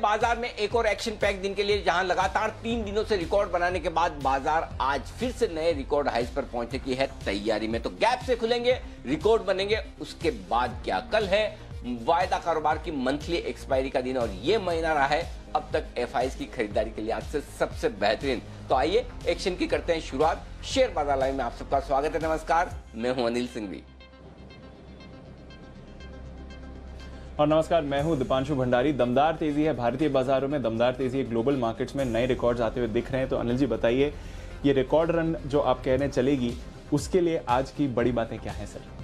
बाज़ार में एक और एक्शन पैक दिन के लिए जहाँ लगातार तीन दिनों से रिकॉर्ड बनाने के बाद बाज़ार आज फिर से नए रिकॉर्ड हाइस पर पहुँचने की है तैयारी में। तो गैप से खुलेंगे रिकॉर्ड बनेंगे, उसके बाद क्या कल है? वायदा कारोबार की मंथली एक्सपायरी का दिन और ये महीना रहा है अब तक एफ़ की खरीदारी के लिए आज से सबसे बेहतरीन। तो आइए एक्शन की करते हैं शुरुआत। शेयर बाज़ार लाइव में आप सबका स्वागत है, नमस्कार। मैं हूँ अनिल सिंघवी। और नमस्कार, मैं हूँ दीपांशु भंडारी। दमदार तेज़ी है भारतीय बाजारों में। दमदार तेज़ी है ग्लोबल मार्केट्स में। नए रिकॉर्ड्स आते हुए दिख रहे हैं। तो अनिल जी बताइए, ये रिकॉर्ड रन जो आप कह रहे चलेगी, उसके लिए आज की बड़ी बातें क्या हैं, सर?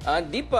दीप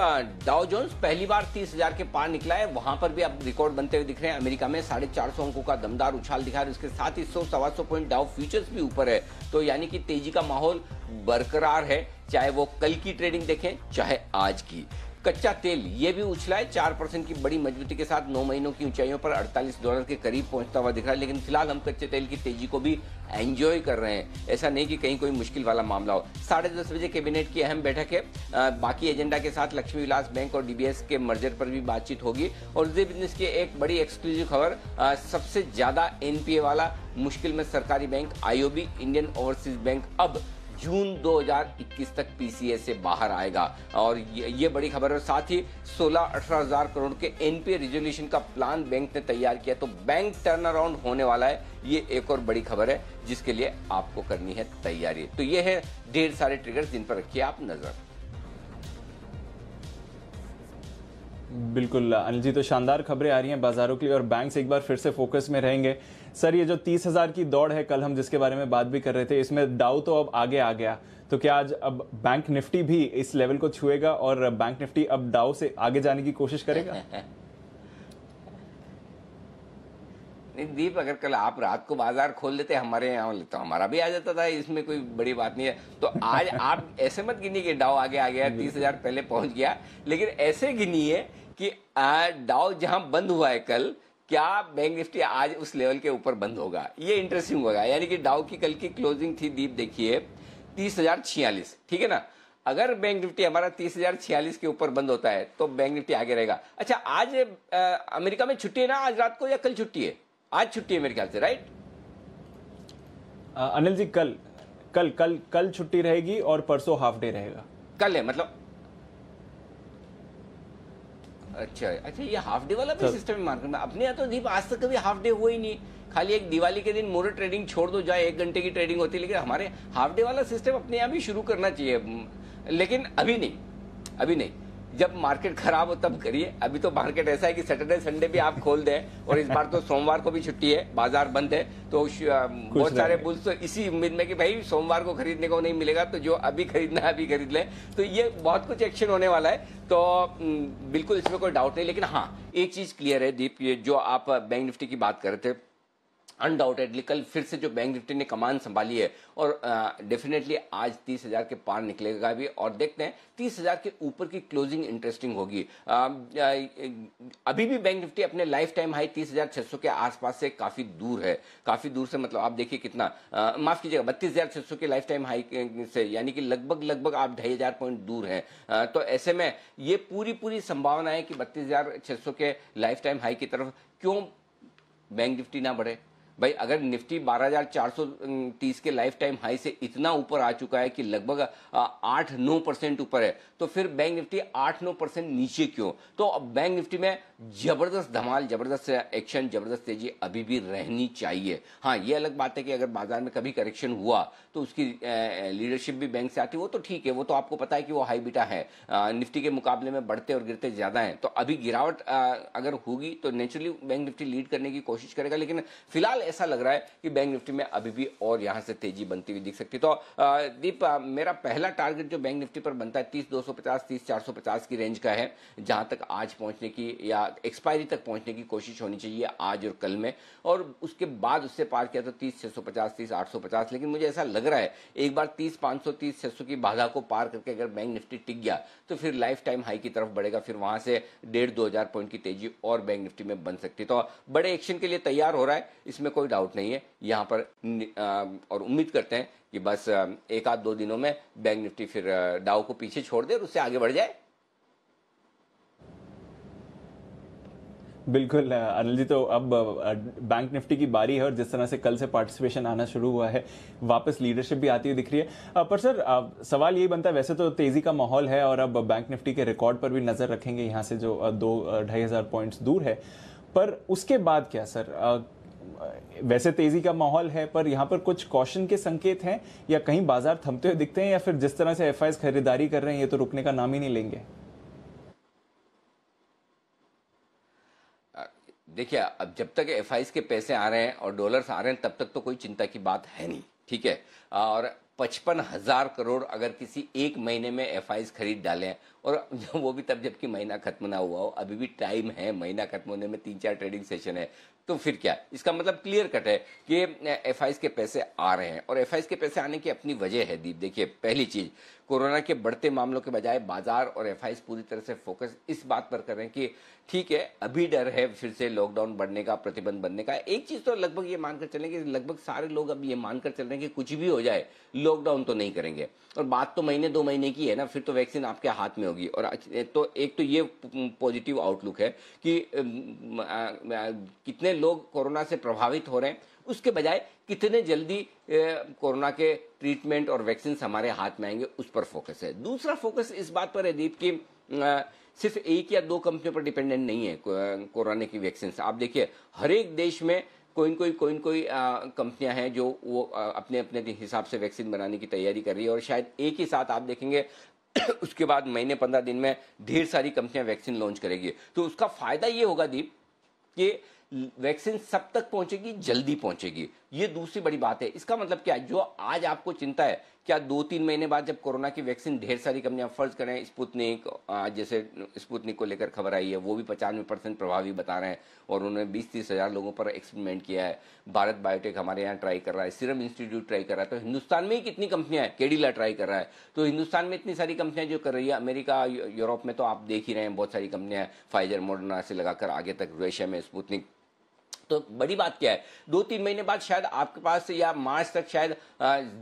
डाउ जोन्स पहली बार तीस हज़ार के पार निकला है। वहाँ पर भी अब रिकॉर्ड बनते हुए दिख रहे हैं। अमेरिका में साढ़े चार सौ अंकों का दमदार उछाल दिखा है। उसके साथ ही सौ, सवा सौ पॉइंट डाउ फ्यूचर्स भी ऊपर है। तो यानी कि तेज़ी का माहौल बरकरार है, चाहे वो कल की ट्रेडिंग देखें, चाहे आज की। कच्चा तेल, ये भी उछला है। चार परसेंट की बड़ी मजबूती के साथ नौ महीनों की ऊंचाइयों पर 48 डॉलर के करीब पहुँचता हुआ दिख रहा है, लेकिन फ़िलहाल हम कच्चे तेल की तेज़ी को भी एंजॉय कर रहे हैं। ऐसा नहीं कि कहीं कोई मुश्किल वाला मामला हो। साढ़े दस बजे कैबिनेट की अहम बैठक है। बाकी एजेंडा के साथ लक्ष्मी विलास बैंक और डीबीएस के मर्जर पर भी बातचीत होगी। और उस बिज़नेस की एक बड़ी एक्सक्लूसिव खबर सबसे ज़्यादा एनपीए वाला मुश्किल में सरकारी bank IOB Indian Overseas Bank अब जून 2021 तक पीसीए से बाहर आएगा। और ये, ये बड़ी खबर है। साथ ही 16-18 हज़ार करोड़ के एनपीए रिजोल्यूशन का प्लान बैंक ने तैयार किया। तो बैंक टर्न अराउंड होने वाला है। ये एक और बड़ी खबर है जिसके लिए आपको करनी है तैयारी। तो ये है ढेर सारे ट्रिगर्स जिन पर रखिए आप नज़र। बिल्कुल अनिल जी तो शानदार खबरें आ रही हैं बाजारों के लिए और बैंक एक बार फिर से फोकस में रहेंगे। सर ये जो तीस हज़ार की दौड़ है कल हम जिसके बारे में बात भी कर रहे थे इसमें डाउ तो अब आगे आ गया। तो क्या आज अब बैंक निफ्टी भी इस लेवल को छुएगा और बैंक निफ्टी अब डाउ से आगे जाने की कोशिश करेगा? दीप अगर कल आप रात को बाज़ार खोल लेते हमारे यहाँ तो हमारा भी आ जाता था इसमें कोई बड़ी बात नहीं है। तो आज आप ऐसे मत गिनी कि डाउ आगे आ गया तीस हज़ार पहले पहुँच गया लेकिन ऐसे गिनिए कि डाउ जहाँ बंद हुआ है कल क्या बैंक निफ्टी आज उस लेवल के ऊपर बंद होगा? ये इंटरेस्टिंग होगा। यानी कि डाउ की कल की क्लोजिंग थी दीप देखिए तीस हज़ार छियालीस ठीक है ना? अगर बैंक निफ्टी हमारा तीस हज़ार छियालीस के ऊपर बंद होता है तो बैंक निफ्टी आगे रहेगा। अच्छा आज आ, अमेरिका में छुट्टी है ना? आज रात को या कल छुट्टी है? आज छुट्टी है मेरे ख्याल से राइट अनिल जी कल कल कल कल छुट्टी रहेगी और परसों हाफ़ डे रहेगा। कल है मतलब अच्छा अच्छा ये हाफ़ डे वाला भी सिस्टम है मार्केट में अपने यहाँ तो दीप आज तक कभी हाफ़ डे हुआ ही नहीं। खाली एक दिवाली के दिन मोरे ट्रेडिंग छोड़ दो जाए एक घंटे की ट्रेडिंग होती है लेकिन हमारे हाफ़ डे वाला सिस्टम अपने यहाँ भी शुरू करना चाहिए। लेकिन अभी नहीं अभी नहीं। जब मार्केट खराब हो तब करिए। अभी तो मार्केट ऐसा है कि सैटरडे संडे भी आप खोल दें और इस बार तो सोमवार को भी छुट्टी है बाज़ार बंद है तो बहुत सारे बुल्स तो इसी उम्मीद में कि भाई सोमवार को खरीदने को नहीं मिलेगा तो जो अभी खरीदना है अभी खरीद लें। तो ये बहुत कुछ एक्शन होने वाला है तो बिल्कुल इसमें कोई डाउट नहीं लेकिन हाँ एक चीज़ क्लियर है दीप ये जो आप बैंक निफ्टी की बात कर रहे थे अनडाउटेडली कल फिर से जो बैंक निफ्टी ने कमान संभाली है और डेफिनेटली आज तीस हज़ार के पार निकलेगा भी और देखते हैं तीस हज़ार के ऊपर की क्लोजिंग इंटरेस्टिंग होगी। आ, अभी भी बैंक निफ्टी अपने लाइफ टाइम हाई तीस हज़ार छह सौ के आसपास से काफ़ी दूर है। काफ़ी दूर से मतलब आप देखिए कितना माफ़ कीजिएगा बत्तीस हज़ार छह सौ के लाइफ टाइम हाई से यानी कि लगभग लगभग आप ढाई हज़ार पॉइंट दूर है। तो ऐसे में ये पूरी पूरी संभावना है कि बत्तीस हज़ार छह सौ के लाइफ टाइम हाई की तरफ़ क्यों बैंक निफ्टी ना बढ़े। भाई अगर निफ्टी 12,430 के लाइफ टाइम हाई से इतना ऊपर आ चुका है कि लगभग आठ नौ परसेंट ऊपर है तो फिर बैंक निफ्टी आठ नौ परसेंट नीचे क्यों? तो बैंक निफ्टी में ज़बरदस्त धमाल, ज़बरदस्त एक्शन ज़बरदस्त तेज़ी अभी भी रहनी चाहिए। हाँ ये अलग बात है कि अगर बाज़ार में कभी करेक्शन हुआ तो उसकी लीडरशिप भी बैंक से आती है, वो तो ठीक है, वो तो आपको पता है कि वो हाई बीटा है। निफ्टी के मुकाबले में बढ़ते और गिरते ज़्यादा है तो अभी गिरावट अगर होगी तो नेचुरली बैंक निफ्टी लीड करने की कोशिश करेगा, लेकिन फ़िलहाल ऐसा लग रहा है कि बैंक निफ्टी में अभी भी और यहाँ से तेज़ी बनती हुई दिख सकती है। तो दीप मेरा पहला टारगेट जो बैंक निफ्टी पर बनता है, तीस, दो सौ पचास, तीस, चार सौ पचास की रेंज का है, जहाँ तक आज पहुँचने की या एक्सपायरी तक पहुँचने की कोशिश होनी चाहिए आज और कल में, और उसके बाद उससे पार किया तो तीस, छह सौ पचास, तीस, आठ सौ पचास, लेकिन मुझे ऐसा लग रहा है, एक बार तीस, पाँच सौ, तीस, छह सौ की बाधा को पार करके अगर बैंक निफ्टी टिक गया तो फिर लाइफ टाइम हाई की तरफ़ बढ़ेगा, फिर वहाँ से डेढ़, दो हज़ार पॉइंट की तेज़ी और बैंक निफ्टी में बन सकती तो बड़े एक्शन के लिए तैयार हो रहा है, इसमें कोई डाउट नहीं है। यहाँ पर और उम्मीद करते हैं कि बस एक आध दो दिनों में बैंक निफ्टी फिर डाउ को पीछे छोड़ दे और उससे आगे बढ़ जाए। बिल्कुल अनिल जी तो अब बैंक निफ्टी की बारी है और जिस तरह से कल से पार्टिसिपेशन आना शुरू हुआ है, वापस लीडरशिप भी आती हुई दिख रही है। पर सर सवाल यही बनता है, वैसे तो तेज़ी का माहौल है और अब बैंक निफ्टी के रिकॉर्ड पर भी नज़र रखेंगे यहाँ से जो दो ढाई हज़ार पॉइंट्स दूर है। पर उसके बाद क्या सर वैसे तेज़ी का माहौल है, पर यहाँ पर कुछ कौशन के संकेत हैं या कहीं बाज़ार थमते हुए दिखते हैं या फिर जिस तरह से एफ़ खरीदारी कर रहे हैं, ये तो रुकने का नाम ही नहीं लेंगे? देखिए, अब जब तक एफ़ के पैसे आ रहे हैं और डॉलर्स आ रहे हैं, तब तक तो कोई चिंता की बात है नहीं, ठीक है? और पचपन हज़ार करोड़ अगर किसी एक महीने में एफ़ खरीद डालें, और वो भी तब जबकि महीना खत्म ना हुआ हो, अभी भी टाइम है, महीना खत्म होने में तीन चार ट्रेडिंग सेशन है तो फिर क्या? इसका मतलब क्लियर कट है कि एफ़ के पैसे आ रहे हैं, और एफ़ के पैसे आने की अपनी वजह है दीप। देखिए, पहली चीज़ कोरोना के बढ़ते मामलों के बजाय बाज़ार और एफआईएस पूरी तरह से फोकस इस बात पर कर रहे हैं कि ठीक है, अभी डर है फिर से लॉकडाउन बढ़ने का, प्रतिबंध बनने का। एक चीज़ तो लगभग ये मानकर चलें कि लगभग सारे लोग अब ये मानकर चल रहे हैं कि कुछ भी हो जाए लॉकडाउन तो नहीं करेंगे। और बात तो महीने, दो महीने की है ना, फिर तो वैक्सीन आपके हाथ में होगी। और तो एक तो ये पॉजिटिव आउटलुक है कि कितने लोग कोरोना से प्रभावित हो रहे हैं। उसके बजाय कितने जल्दी कोरोना के ट्रीटमेंट और वैक्सीन हमारे हाथ में आएँगे, उस पर फोकस है। दूसरा फोकस इस बात पर है, दीप, की सिर्फ़ एक या दो कंपनियों पर डिपेंडेंट नहीं है कोरोना की वैक्सीन आप देखिए, हर एक देश में कोई कोई कोई कोई कंपनियाँ हैं जो वो अपने अपने हिसाब से वैक्सीन बनाने की तैयारी कर रही है और शायद एक ही साथ आप देखेंगे, उसके बाद महीने पंद्रह दिन में ढेर सारी कंपनियाँ वैक्सीन लॉन्च करेगी। तो उसका फ़ायदा ये होगा, दीप, कि वैक्सीन सब तक पहुंचेगी, जल्दी पहुंचेगी। ये दूसरी बड़ी बात है। इसका मतलब क्या जो आज आपको चिंता है, क्या दो तीन महीने बाद जब कोरोना की वैक्सीन ढेर सारी कंपनियाँ फ़र्ज़ करें, स्पुतनिक जैसे स्पुतनिक को लेकर खबर आई है, वो भी पचानवे परसेंट प्रभावी बता रहे हैं और उन्होंने बीस तीस हज़ार लोगों पर एक्सपेरिमेंट किया है। भारत बायोटेक हमारे यहाँ ट्राई कर रहा है, सीरम इंस्टीट्यूट ट्राई कर रहा है। तो हिंदुस्तान में ही कितनी कंपनियाँ हैं? केडिला ट्राई कर रहा है। तो हिंदुस्तान में इतनी सारी कंपनियाँ जो कर रही है, अमेरिका, यूरोप में तो आप देख ही रहे हैं, बहुत सारी कंपनियाँ फाइजर मोडना से लगाकर आगे तक रशिया में स्पुतनिक तो बड़ी बात क्या है? दो तीन महीने बाद शायद आपके पास या मार्च तक शायद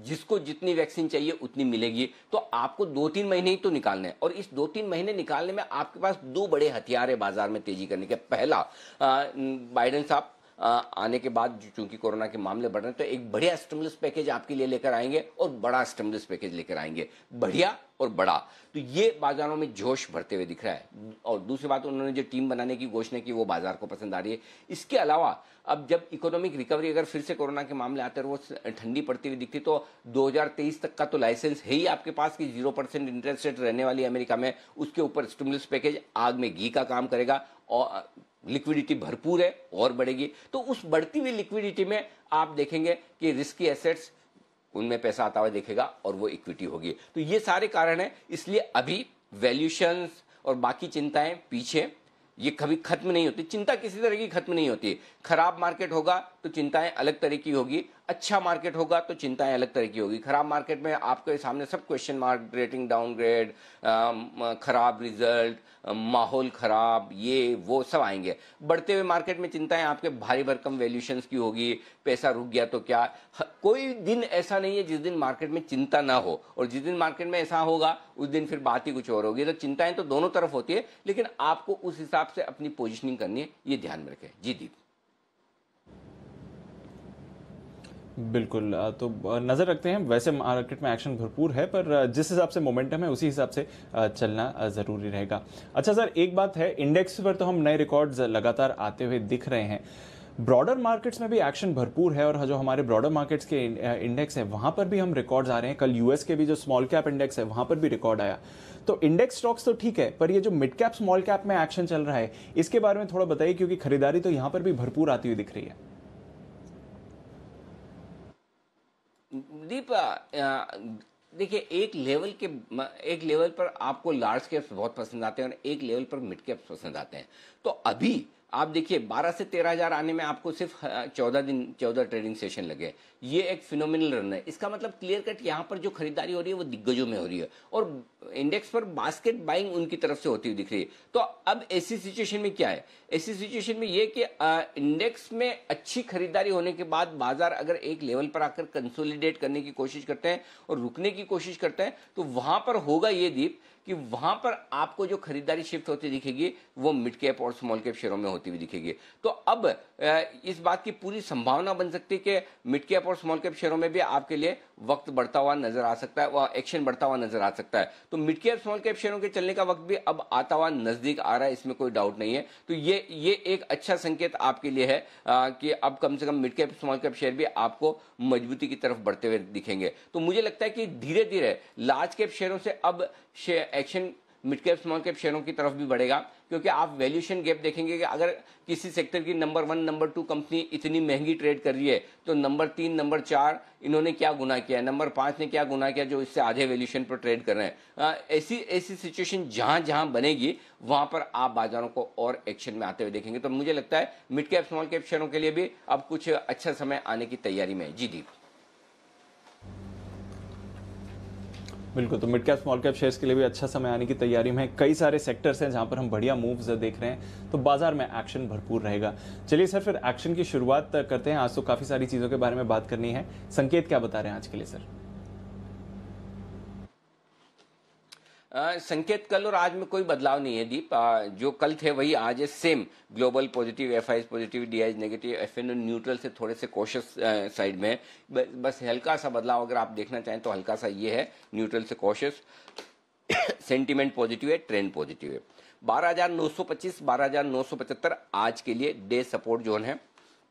जिसको जितनी वैक्सीन चाहिए उतनी मिलेगी। तो आपको दो तीन महीने ही तो निकालने और इस दो तीन महीने निकालने में आपके पास दो बड़े हथियार है बाज़ार में तेज़ी करने के। पहला बाइडन साहब आने के बाद चूँकि कोरोना के मामले बढ़ रहे हैं तो एक बढ़िया स्टिमुलस पैकेज आपके लिए लेकर आएँगे और बड़ा स्टिमुलस पैकेज लेकर आएँगे। बढ़िया और बड़ा। तो ये बाजारों में जोश भरते हुए दिख रहा है। और दूसरी बात, उन्होंने जो टीम बनाने की घोषणा की, वो बाज़ार को पसंद आ रही है। इसके अलावा, अब जब इकोनॉमिक रिकवरी अगर फिर से कोरोना के मामले आते वो ठंडी पड़ती हुई दिखती तो 2023 तक का तो लाइसेंस है ही आपके पास कि ज़ीरो परसेंट इंटरेस्ट रेट रहने वाली अमेरिका में। उसके ऊपर स्टिमुलस पैकेज आग में घी का काम करेगा। और लिक्विडिटी भरपूर है और बढ़ेगी। तो उस बढ़ती हुई लिक्विडिटी में आप देखेंगे कि रिस्की एसेट्स उनमें पैसा आता हुआ देखेगा और वो इक्विटी होगी। तो ये सारे कारण है, इसलिए अभी वैल्यूशन और बाकी चिंताएँ पीछे, ये कभी खत्म नहीं होती। चिंता किसी तरह की खत्म नहीं होती। खराब मार्केट होगा तो चिंताएँ अलग तरह की होगी अच्छा मार्केट होगा तो चिंताएँ अलग तरह की होगी। खराब मार्केट में आपके सामने सब क्वेश्चन मार्क रेटिंग डाउनग्रेड खराब रिज़ल्ट माहौल खराब, ये, वो सब आएँगे। बढ़ते हुए मार्केट में चिंताएँ आपके भारी भरकम वैल्यूशंस की होगी, पैसा रुक गया तो क्या? कोई दिन ऐसा नहीं है जिस दिन मार्केट में चिंता ना हो, और जिस दिन मार्केट में ऐसा होगा, उस दिन फिर बात ही कुछ और होगी। तो चिंताएँ तो दोनों तरफ़ होती है, लेकिन आपको उस हिसाब से अपनी पोजिशनिंग करनी है, ये ध्यान में रखें। जी दीप। बिल्कुल तो नज़र रखते हैं। वैसे मार्केट में एक्शन भरपूर है, पर जिस हिसाब से मोमेंटम है, उसी हिसाब से चलना ज़रूरी रहेगा। अच्छा सर, एक बात है, इंडेक्स पर तो हम नए रिकॉर्ड्स लगातार आते हुए दिख रहे हैं। ब्रॉडर मार्केट्स में भी एक्शन भरपूर है, और जो हमारे ब्रॉडर मार्केट्स के इंडेक्स है, वहाँ पर भी हम रिकॉर्ड्स आ रहे हैं। कल यूएस के भी जो स्मॉल कैप इंडेक्स है, वहाँ पर भी रिकॉर्ड आया। तो इंडेक्स स्टॉक्स तो ठीक है, पर ये जो मिड कैप, स्मॉल कैप में एक्शन चल रहा है, इसके बारे में थोड़ा बताइए, क्योंकि खरीदारी तो यहाँ पर भी भरपूर आती हुई दिख रही है। दीप देखिए, एक लेवल के एक लेवल पर आपको लार्ज कैप्स बहुत पसंद आते हैं और एक लेवल पर मिड कैप्स पसंद आते हैं। तो अभी आप देखिए 12 से तेरह हज़ार आने में आपको सिर्फ़ 14 दिन 14 ट्रेडिंग सेशन लगे। ये एक फिनोमिनल रन है। इसका मतलब क्लियर कट यहाँ पर जो खरीदारी हो रही है, वो दिग्गजों में हो रही है। और इंडेक्स पर बास्केट बाइंग उनकी तरफ़ से होती हुई दिख रही है। तो अब ऐसी सिचुएशन में क्या है? ऐसी सिचुएशन में ये कि इंडेक्स में अच्छी खरीदारी होने के बाद बाज़ार अगर एक लेवल पर आकर कंसोलिडेट करने की कोशिश करते हैं और रुकने की कोशिश करते हैं तो वहाँ पर होगा ये दीप कि वहाँ पर आपको जो खरीदारी शिफ्ट होती दिखेगी वो मिड कैप और स्मॉल कैप शेयरों में होती हुई दिखेगी। तो अब इस बात की पूरी संभावना बन सकती है कि मिड कैप और स्मॉल कैप शेयरों में भी आपके लिए वक्त बढ़ता हुआ नज़र आ सकता है एक्शन बढ़ता हुआ नज़र आ सकता है। तो मिड कैप स्मॉल कैप शेयरों के चलने का वक्त भी अब आता हुआ नज़दीक आ रहा है इसमें कोई डाउट नहीं है। तो ये ये एक अच्छा संकेत आपके लिए है आ, कि अब कम से कम mid cap small cap share भी आपको मजबूती की तरफ़ बढ़ते हुए दिखेंगे। तो मुझे लगता है कि धीरे धीरे लार्ज कैप शेयरों से अब action mid cap small cap शेयरों की तरफ़ भी बढ़ेगा, क्योंकि आप वैल्यूएशन गैप देखेंगे कि अगर किसी सेक्टर की number one number two company इतनी महँगी ट्रेड कर रही है तो नंबर तीन नंबर चार इन्होंने क्या गुना किया नंबर पाँच ने क्या गुना किया जो इससे आधे वैल्यूएशन पर ट्रेड कर रहे हैं? ऐसी ऐसी सिचुएशन जहाँ जहाँ बनेगी, वहाँ पर आप बाजारों को और एक्शन में आते हुए देखेंगे। तो मुझे लगता है मिड कैप स्मॉल कैप शेयरों के लिए भी अब कुछ अच्छा समय आने की तैयारी में है। जी दीप। बिल्कुल तो mid cap small cap shares के लिए भी अच्छा समय आने की तैयारी में कई सारे सेक्टर्स हैं जहाँ पर हम बढ़िया मूव्स देख रहे हैं तो बाज़ार में एक्शन भरपूर रहेगा। चलिए सर फिर एक्शन की शुरुआत करते हैं। आज तो काफ़ी सारी चीज़ों के बारे में बात करनी है। संकेत क्या बता रहे हैं आज के लिए सर संकेत कल और आज में कोई बदलाव नहीं है दीप। आ, जो कल थे वही आज है same global positive F I positive D I negative F N neutral से थोड़े से कोशिश साइड में बस हल्का सा बदलाव अगर आप देखना चाहें तो हल्का सा ये है न्यूट्रल से कोशिश सेंटीमेंट पॉजिटिव है ट्रेंड पॉजिटिव है। बारह हज़ार नौ सौ पच्चीस बारह हज़ार नौ सौ पचहत्तर आज के लिए डे सपोर्ट जोन है।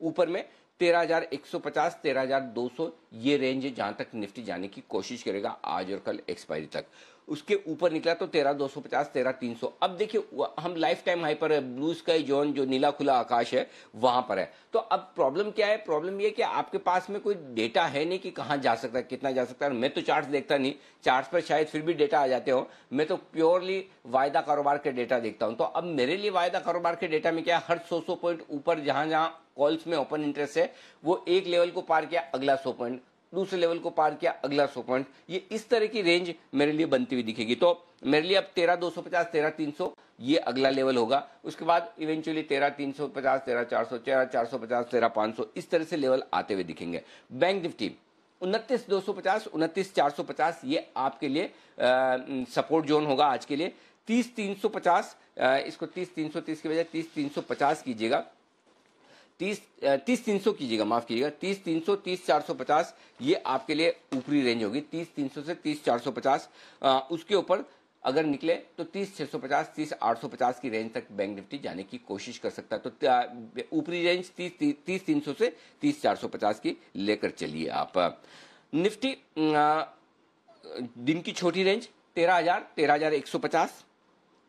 ऊपर में तेरह हज़ार एक सौ पचास तेरह हज़ार दो सौ ये रेंज है जहाँ तक निफ्टी जाने की कोशिश करेगा आज और कल एक्सपायरी तक। उसके ऊपर निकला तो तेरह, दो सौ पचास, तेरह, तीन सौ। अब देखिए हम लाइफ टाइम हाई पर है ब्लू स्काई जोन जो नीला खुला आकाश है, वहाँ पर है। तो अब प्रॉब्लम क्या है? प्रॉब्लम ये कि आपके पास में कोई डेटा है नहीं कि कहाँ जा सकता है, कितना जा सकता है। मैं तो चार्ट देखता नहीं। चार्ट पर शायद फिर भी डेटा आ जाते हो। मैं तो प्योरली वायदा कारोबार के डेटा देखता हूँ। तो अब मेरे लिए वायदा कारोबार के डेटा में क्या हर सौ सौ पॉइंट ऊपर जहाँ जहाँ कॉल्स में ओपन इंटरेस्ट है, वो एक लेवल को पार किया, अगला सौ पॉइंट दूसरे लेवल को पार किया अगला सौ पॉइंट। ये इस तरह की रेंज मेरे लिए बनती हुई दिखेगी। तो मेरे लिए अब तेरह दो सौ पचास, तेरह तीन सौ, ये अगला लेवल होगा। उसके बाद इवेंचुअली तेरह तीन सौ पचास, तेरह चार सौ, तेरह चार सौ पचास, तेरह पाँच सौ, इस तरह से लेवल आते हुए दिखेंगे। बैंक निफ्टी उनतीस दो सौ पचास, उनतीस चार सौ पचास, ये आपके लिए सपोर्ट जोन होगा आज के लिए। तीस तीन सौ पचास इसको तीस तीन सौ तीस की बजाय तीस तीन सौ पचास कीजिएगा। तीस तीस तीन सौ कीजिएगा, माफ़ कीजिएगा, तीस तीन सौ, तीस चार सौ पचास, ये आपके लिए ऊपरी रेंज होगी, तीस तीन सौ से तीस चार सौ पचास उसके ऊपर अगर निकले तो तीस छह सौ पचास, तीस आठ सौ पचास की रेंज तक बैंक निफ्टी जाने की कोशिश कर सकता है। तो ऊपरी रेंज तीस तीस तीन सौ से तीस चार सौ पचास की लेकर चलिए आप। निफ्टी दिन की छोटी रेंज तेरह हज़ार तेरह हज़ार एक सौ पचास,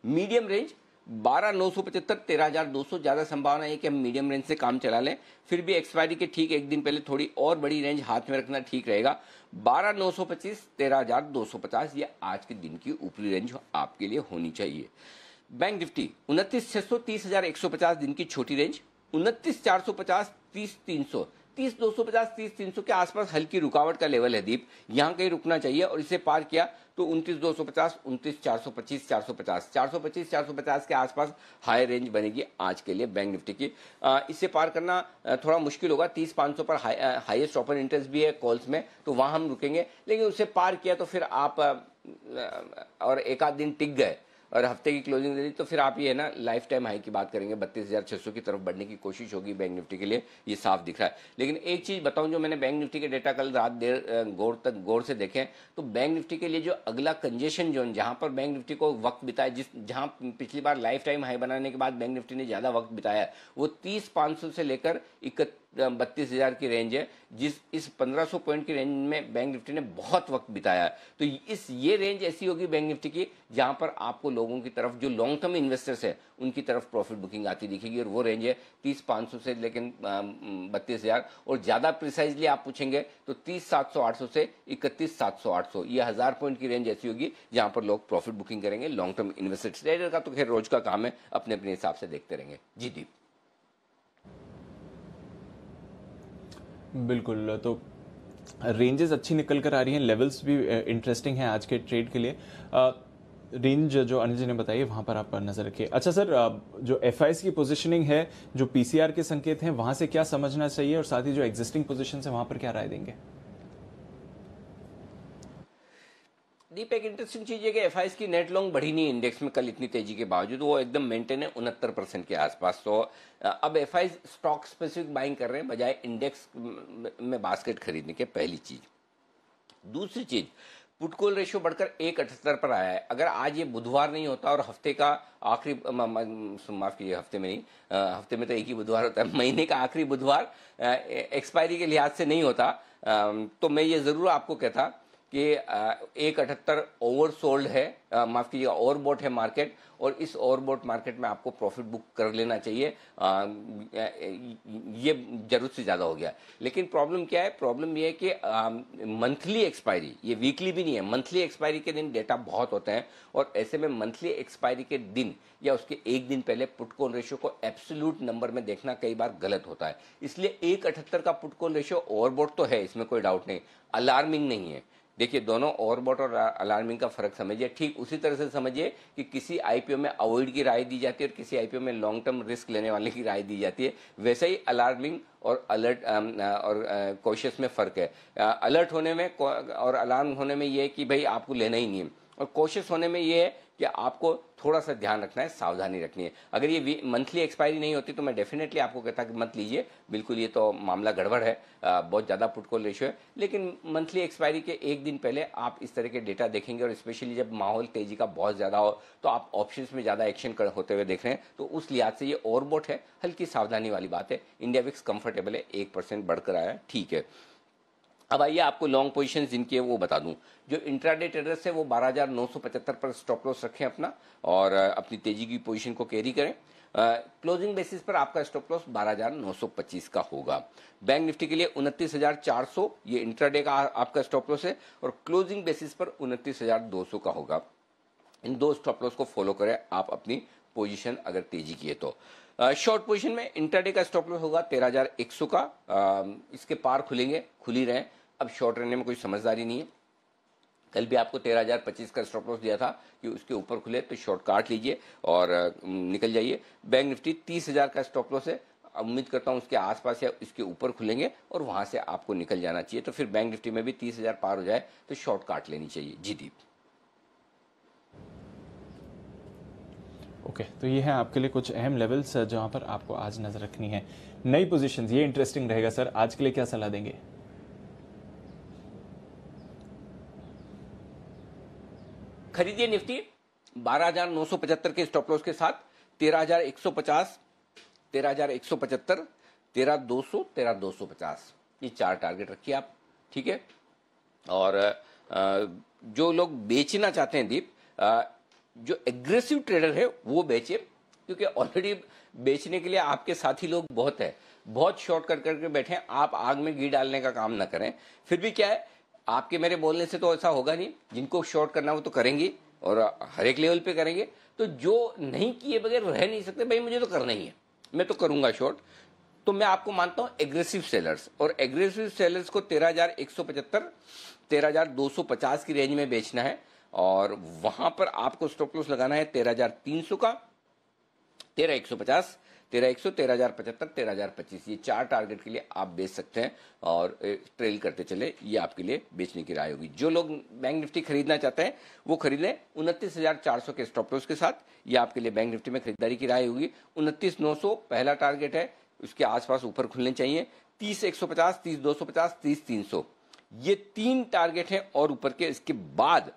मीडियम रेंज बारह नौ सौ पचहत्तर, तेरह हज़ार दो सौ, ज़्यादा संभावना है कि हम मीडियम रेंज से काम चला लें। फिर भी एक्सपायरी के ठीक एक दिन पहले थोड़ी और बड़ी रेंज हाथ में रखना ठीक रहेगा। बारह नौ सौ पच्चीस, तेरह हज़ार दो सौ पचास, ये आज के दिन की ऊपरी रेंज आपके लिए होनी चाहिए। बैंक निफ्टी उनतीस छह सौ तीस हज़ार एक सौ पचास दिन की छोटी रेंज उनतीस चार सौ पचास, तीस तीन सौ। तीस, दो सौ पचास, तीस, तीन सौ के आसपास हल्की रुकावट का लेवल है, दीप। यहाँ कहीं रुकना चाहिए और इसे पार किया तो उनतीस, दो सौ पचास, उनतीस, चार सौ पच्चीस, चार सौ पचास। चार सौ पच्चीस, चार सौ पचास के आसपास हाई रेंज बनेगी आज के लिए बैंक निफ्टी की। इसे पार करना थोड़ा मुश्किल होगा। तीस, पाँच सौ पर हाईएस्ट ओपन इंटरेस्ट भी है कॉल्स में तो वहाँ हम रुकेंगे। लेकिन उसे पार किया तो फिर आप और एक आध दिन टिक गए। और हफ़्ते की क्लोजिंग दे दी तो फिर आप ये है ना लाइफ टाइम हाई की बात करेंगे, बत्तीस की तरफ़ बढ़ने की कोशिश होगी बैंक निफ्टी के लिए, ये साफ़ दिख रहा है। लेकिन एक चीज़ बताऊँ, जो मैंने बैंक निफ्टी के डेटा कल रात देर गौर तक, गौर से देखे तो बैंक निफ्टी के लिए जो अगला कंजेशन जोन जहाँ पर बैंक निफ्टी को वक्त बिताया, जिस, जहाँ पिछली बार लाइफ टाइम हाई बनाने के बाद बैंक निफ्टी ने ज़्यादा वक्त बिताया, वो तीस से लेकर इकतीस बत्तीस हज़ार की रेंज है, जिस, इस पंद्रह सौ पॉइंट की रेंज में बैंक निफ्टी ने बहुत वक्त बिताया है। तो इस, ये रेंज ऐसी होगी बैंक निफ्टी की, जहाँ पर आपको लोगों की तरफ़, जो लॉन्ग टर्म इन्वेस्टर्स है, उनकी तरफ़ प्रॉफिट बुकिंग आती दिखेगी, और वो रेंज है तीस पाँच सौ से लेकिन बत्तीस हज़ार। और ज़्यादा प्रिसाइजली आप पूछेंगे तो तीस सात सौ आठ सौ से इकतीस सात सौ आठ सौ। ये हज़ार पॉइंट की रेंज ऐसी होगी, जहाँ पर लोग प्रॉफिट बुकिंग करेंगे लॉन्ग टर्म इन्वेस्टर्स ट्रेडर का तो खैर रोज का काम है अपने अपने हिसाब से देखते रहेंगे। जी दीप। बिल्कुल तो रेंजेस अच्छी निकल कर आ रही हैं लेवल्स भी इंटरेस्टिंग हैं आज के ट्रेड के लिए। रेंज जो अनिल जी ने बताई, वहाँ पर आप नज़र रखिए। अच्छा सर जो एफ़ की पोजिशनिंग है, जो पीसीआर के संकेत हैं, वहाँ से क्या समझना चाहिए और साथ ही जो एग्जिस्टिंग पोजिशन है, वहाँ पर क्या राय देंगे? दीप एक इंटरेस्टिंग चीज़ है कि एफ़ की नेट लॉन्ग बढ़ी नहीं इंडेक्स में कल इतनी तेज़ी के बावजूद, वो एकदम मेंटेन है उनहत्तर परसेंट के आसपास। तो अब एफ़ स्टॉक स्पेसिफिक बाइंग कर रहे हैं बजाय इंडेक्स में बास्केट खरीदने के पहली चीज़। दूसरी चीज़ पुटकोल रेशियो बढ़कर एक अठहत्तर पर आया है। अगर आज ये बुधवार नहीं होता और हफ़्ते का आखिरी माफ़ कीजिए, हफ़्ते में नहीं हफ़्ते में तो एक ही बुधवार होता है, महीने का आखिरी बुधवार एक्सपायरी के लिहाज से नहीं होता। तो मैं ये ज़रूर आपको कहता कि एक अठहत्तर ओवर सोल्ड है माफ़ कीजिएगा ओवरबोट है मार्केट और इस ओवरबोट मार्केट में आपको प्रॉफिट बुक कर लेना चाहिए। आ, ये ज़रूरत से ज़्यादा हो गया। लेकिन प्रॉब्लम क्या है? प्रॉब्लम ये है कि मंथली एक्सपायरी ये वीकली भी नहीं है मंथली एक्सपायरी के दिन डेटा बहुत होते हैं और ऐसे में मंथली एक्सपायरी के दिन या उसके एक दिन पहले पुटकोन रेशियो को एब्सोल्यूट नंबर में देखना कई बार गलत होता है। इसलिए एक अठहत्तर का पुटकोन रेशियो ओवरबोट तो है इसमें कोई डाउट नहीं। अलार्मिंग नहीं है। देखिए, दोनों ओवरबोट और अलार्मिंग का फ़र्क समझिए। ठीक उसी तरह से समझिए कि किसी आईपीओ में अवॉइड की राय दी जाती है और किसी आईपीओ में लॉन्ग टर्म रिस्क लेने वाले की राय दी जाती है। वैसे ही अलार्मिंग और अलर्ट और कोशिश में फ़र्क है। अलर्ट होने में और अलार्म होने में यह है कि भाई आपको लेना ही नहीं है। और कोशिश होने में ये है कि आपको थोड़ा सा ध्यान रखना है, सावधानी रखनी है। अगर ये मंथली एक्सपायरी नहीं होती तो मैं डेफिनेटली आपको कहता कि मत लीजिए। बिल्कुल ये तो मामला गड़बड़ है बहुत ज़्यादा पुटकोल रेशियो है। लेकिन मंथली एक्सपायरी के एक दिन पहले आप इस तरह के डेटा देखेंगे और स्पेशली जब माहौल तेज़ी का बहुत ज़्यादा हो तो आप ऑप्शन में ज़्यादा एक्शन होते हुए देख रहे हैं। तो उस लिहाज से ये ओवरबोट है, हल्की सावधानी वाली बात है। इंडिया विक्स कंफर्टेबल है, एक परसेंट बढ़कर आया ठीक है। अब आइए आपको लॉन्ग पोजीशन जिनकी है वो बता दूँ। जो इंट्राडे ट्रेडर्स है वो 12,975 पर स्टॉप लॉस रखें अपना और अपनी तेज़ी की पोजीशन को कैरी करें। क्लोजिंग uh, बेसिस पर आपका स्टॉप लॉस 12,925 का होगा। बैंक निफ्टी के लिए 29,400 ये इंट्राडे का आपका स्टॉप लॉस है और क्लोजिंग बेसिस पर 29,200 का होगा। इन दो स्टॉप लॉस को फॉलो करें आप अपनी पोजीशन अगर तेज़ी की है तो। शॉर्ट पोजीशन में इंटरडे का स्टॉप लॉस होगा 13,100 का। आ, इसके पार खुलेंगे खुली रहे। अब शॉर्ट रहने में कोई समझदारी नहीं है। कल भी आपको तेरह हज़ार पच्चीस का स्टॉप लॉस दिया था कि उसके ऊपर खुले तो शॉर्ट काट लीजिए और निकल जाइए। बैंक निफ्टी तीस हज़ार का स्टॉप लॉस है। उम्मीद करता हूँ उसके आसपास या इसके ऊपर खुलेंगे और वहाँ से आपको निकल जाना चाहिए। तो फिर बैंक निफ्टी में भी तीस हज़ार पार हो जाए तो शॉर्ट काट लेनी चाहिए। जी दीप। ओके तो ये है आपके लिए कुछ अहम लेवल्स जहाँ पर आपको आज नज़र रखनी है। नई पोजीशन ये इंटरेस्टिंग रहेगा सर आज के लिए क्या सलाह देंगे? खरीदिए निफ्टी 12,975 के स्टॉप लॉस के साथ 13,150 13,175 13,200 13,250 ये चार टारगेट रखिए आप ठीक है? और जो लोग बेचना चाहते हैं दीप जो एग्रेसिव ट्रेडर है वो बेचे क्योंकि ऑलरेडी बेचने के लिए आपके साथी लोग बहुत है। बहुत शॉर्ट कट करके बैठे हैं आप आग में घी डालने का काम ना करें। फिर भी क्या है आपके मेरे बोलने से तो ऐसा होगा नहीं। जिनको शॉर्ट करना वो तो करेंगे और हर एक लेवल पे करेंगे। तो जो नहीं किए बगैर रह नहीं सकते, भाई, मुझे तो करना ही है। मैं तो करूँगा शॉर्ट तो मैं आपको मानता हूँ एग्रेसिव सेलर्स और एग्रेसिव सेलर्स को तेरह हज़ार एक सौ पचहत्तर, तेरह हज़ार दो सौ पचास की रेंज में बेचना है। और वहाँ पर आपको स्टॉप लॉस लगाना है तेरह हज़ार तीन सौ का, तेरह एक सौ पचास। तेरह, एक सौ तेरह हज़ार पचहत्तर, तेरह हज़ार पच्चीस। ये चार टारगेट के लिए आप बेच सकते हैं और ट्रेल करते चले, ये आपके लिए बेचने की राय होगी। जो लोग बैंक निफ्टी खरीदना चाहते हैं, वो खरीदें उनतीस हज़ार चार सौ के स्टॉप लॉस के साथ ये आपके लिए बैंक निफ्टी में खरीदारी की राय होगी। उनतीस, नौ सौ पहला टारगेट है, उसके आसपास ऊपर खुलने चाहिए। तीस, एक सौ पचास, तीस, दो सौ पचास, तीस, तीन सौ। ये तीन टारगेट हैं और ऊपर के, इसके बाद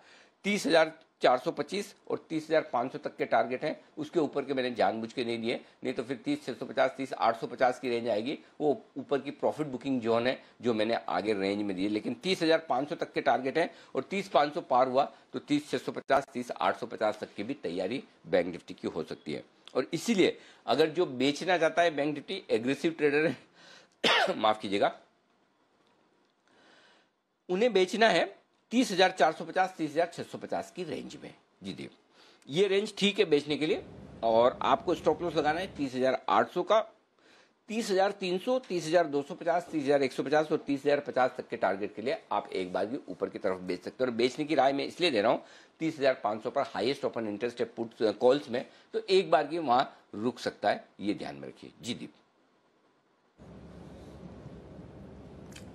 तीस हज़ार 425 और 30,500 तक के टारगेट हैं। उसके ऊपर के मैंने जानबूझ के नहीं दिए नहीं तो फिर 30 650 30 850 की रेंज आएगी। वो ऊपर की प्रॉफिट बुकिंग जोन है जो मैंने आगे रेंज में दिए। लेकिन 30,500 तक के टारगेट हैं और तीस 30,500 पार हुआ तो 30 650 30 850 तक की भी तैयारी बैंक निफ्टी की हो सकती है। और इसीलिए अगर जो बेचना चाहता है बैंक निफ्टी एग्रेसिव ट्रेडर है माफ़ कीजिएगा उन्हें बेचना है तीस हज़ार चार सौ पचास, तीस हज़ार छह सौ पचास की रेंज में। जी दी ये रेंज ठीक है बेचने के लिए और आपको स्टॉप लॉस लगाना है तीस हज़ार आठ सौ का। तीस हज़ार तीन सौ, तीस हज़ार दो सौ पचास, तीस हज़ार एक सौ पचास और तीस हज़ार पचास तक के टारगेट के लिए आप एक बार भी ऊपर की तरफ़ बेच सकते हो। और बेचने की राय में इसलिए दे रहा हूँ, तीस हज़ार पाँच सौ पर हाईएस्ट ओपन इंटरेस्ट है पुट कॉल्स में तो एक बार की वहाँ रुक सकता है, ये ध्यान में रखिए। जी दीप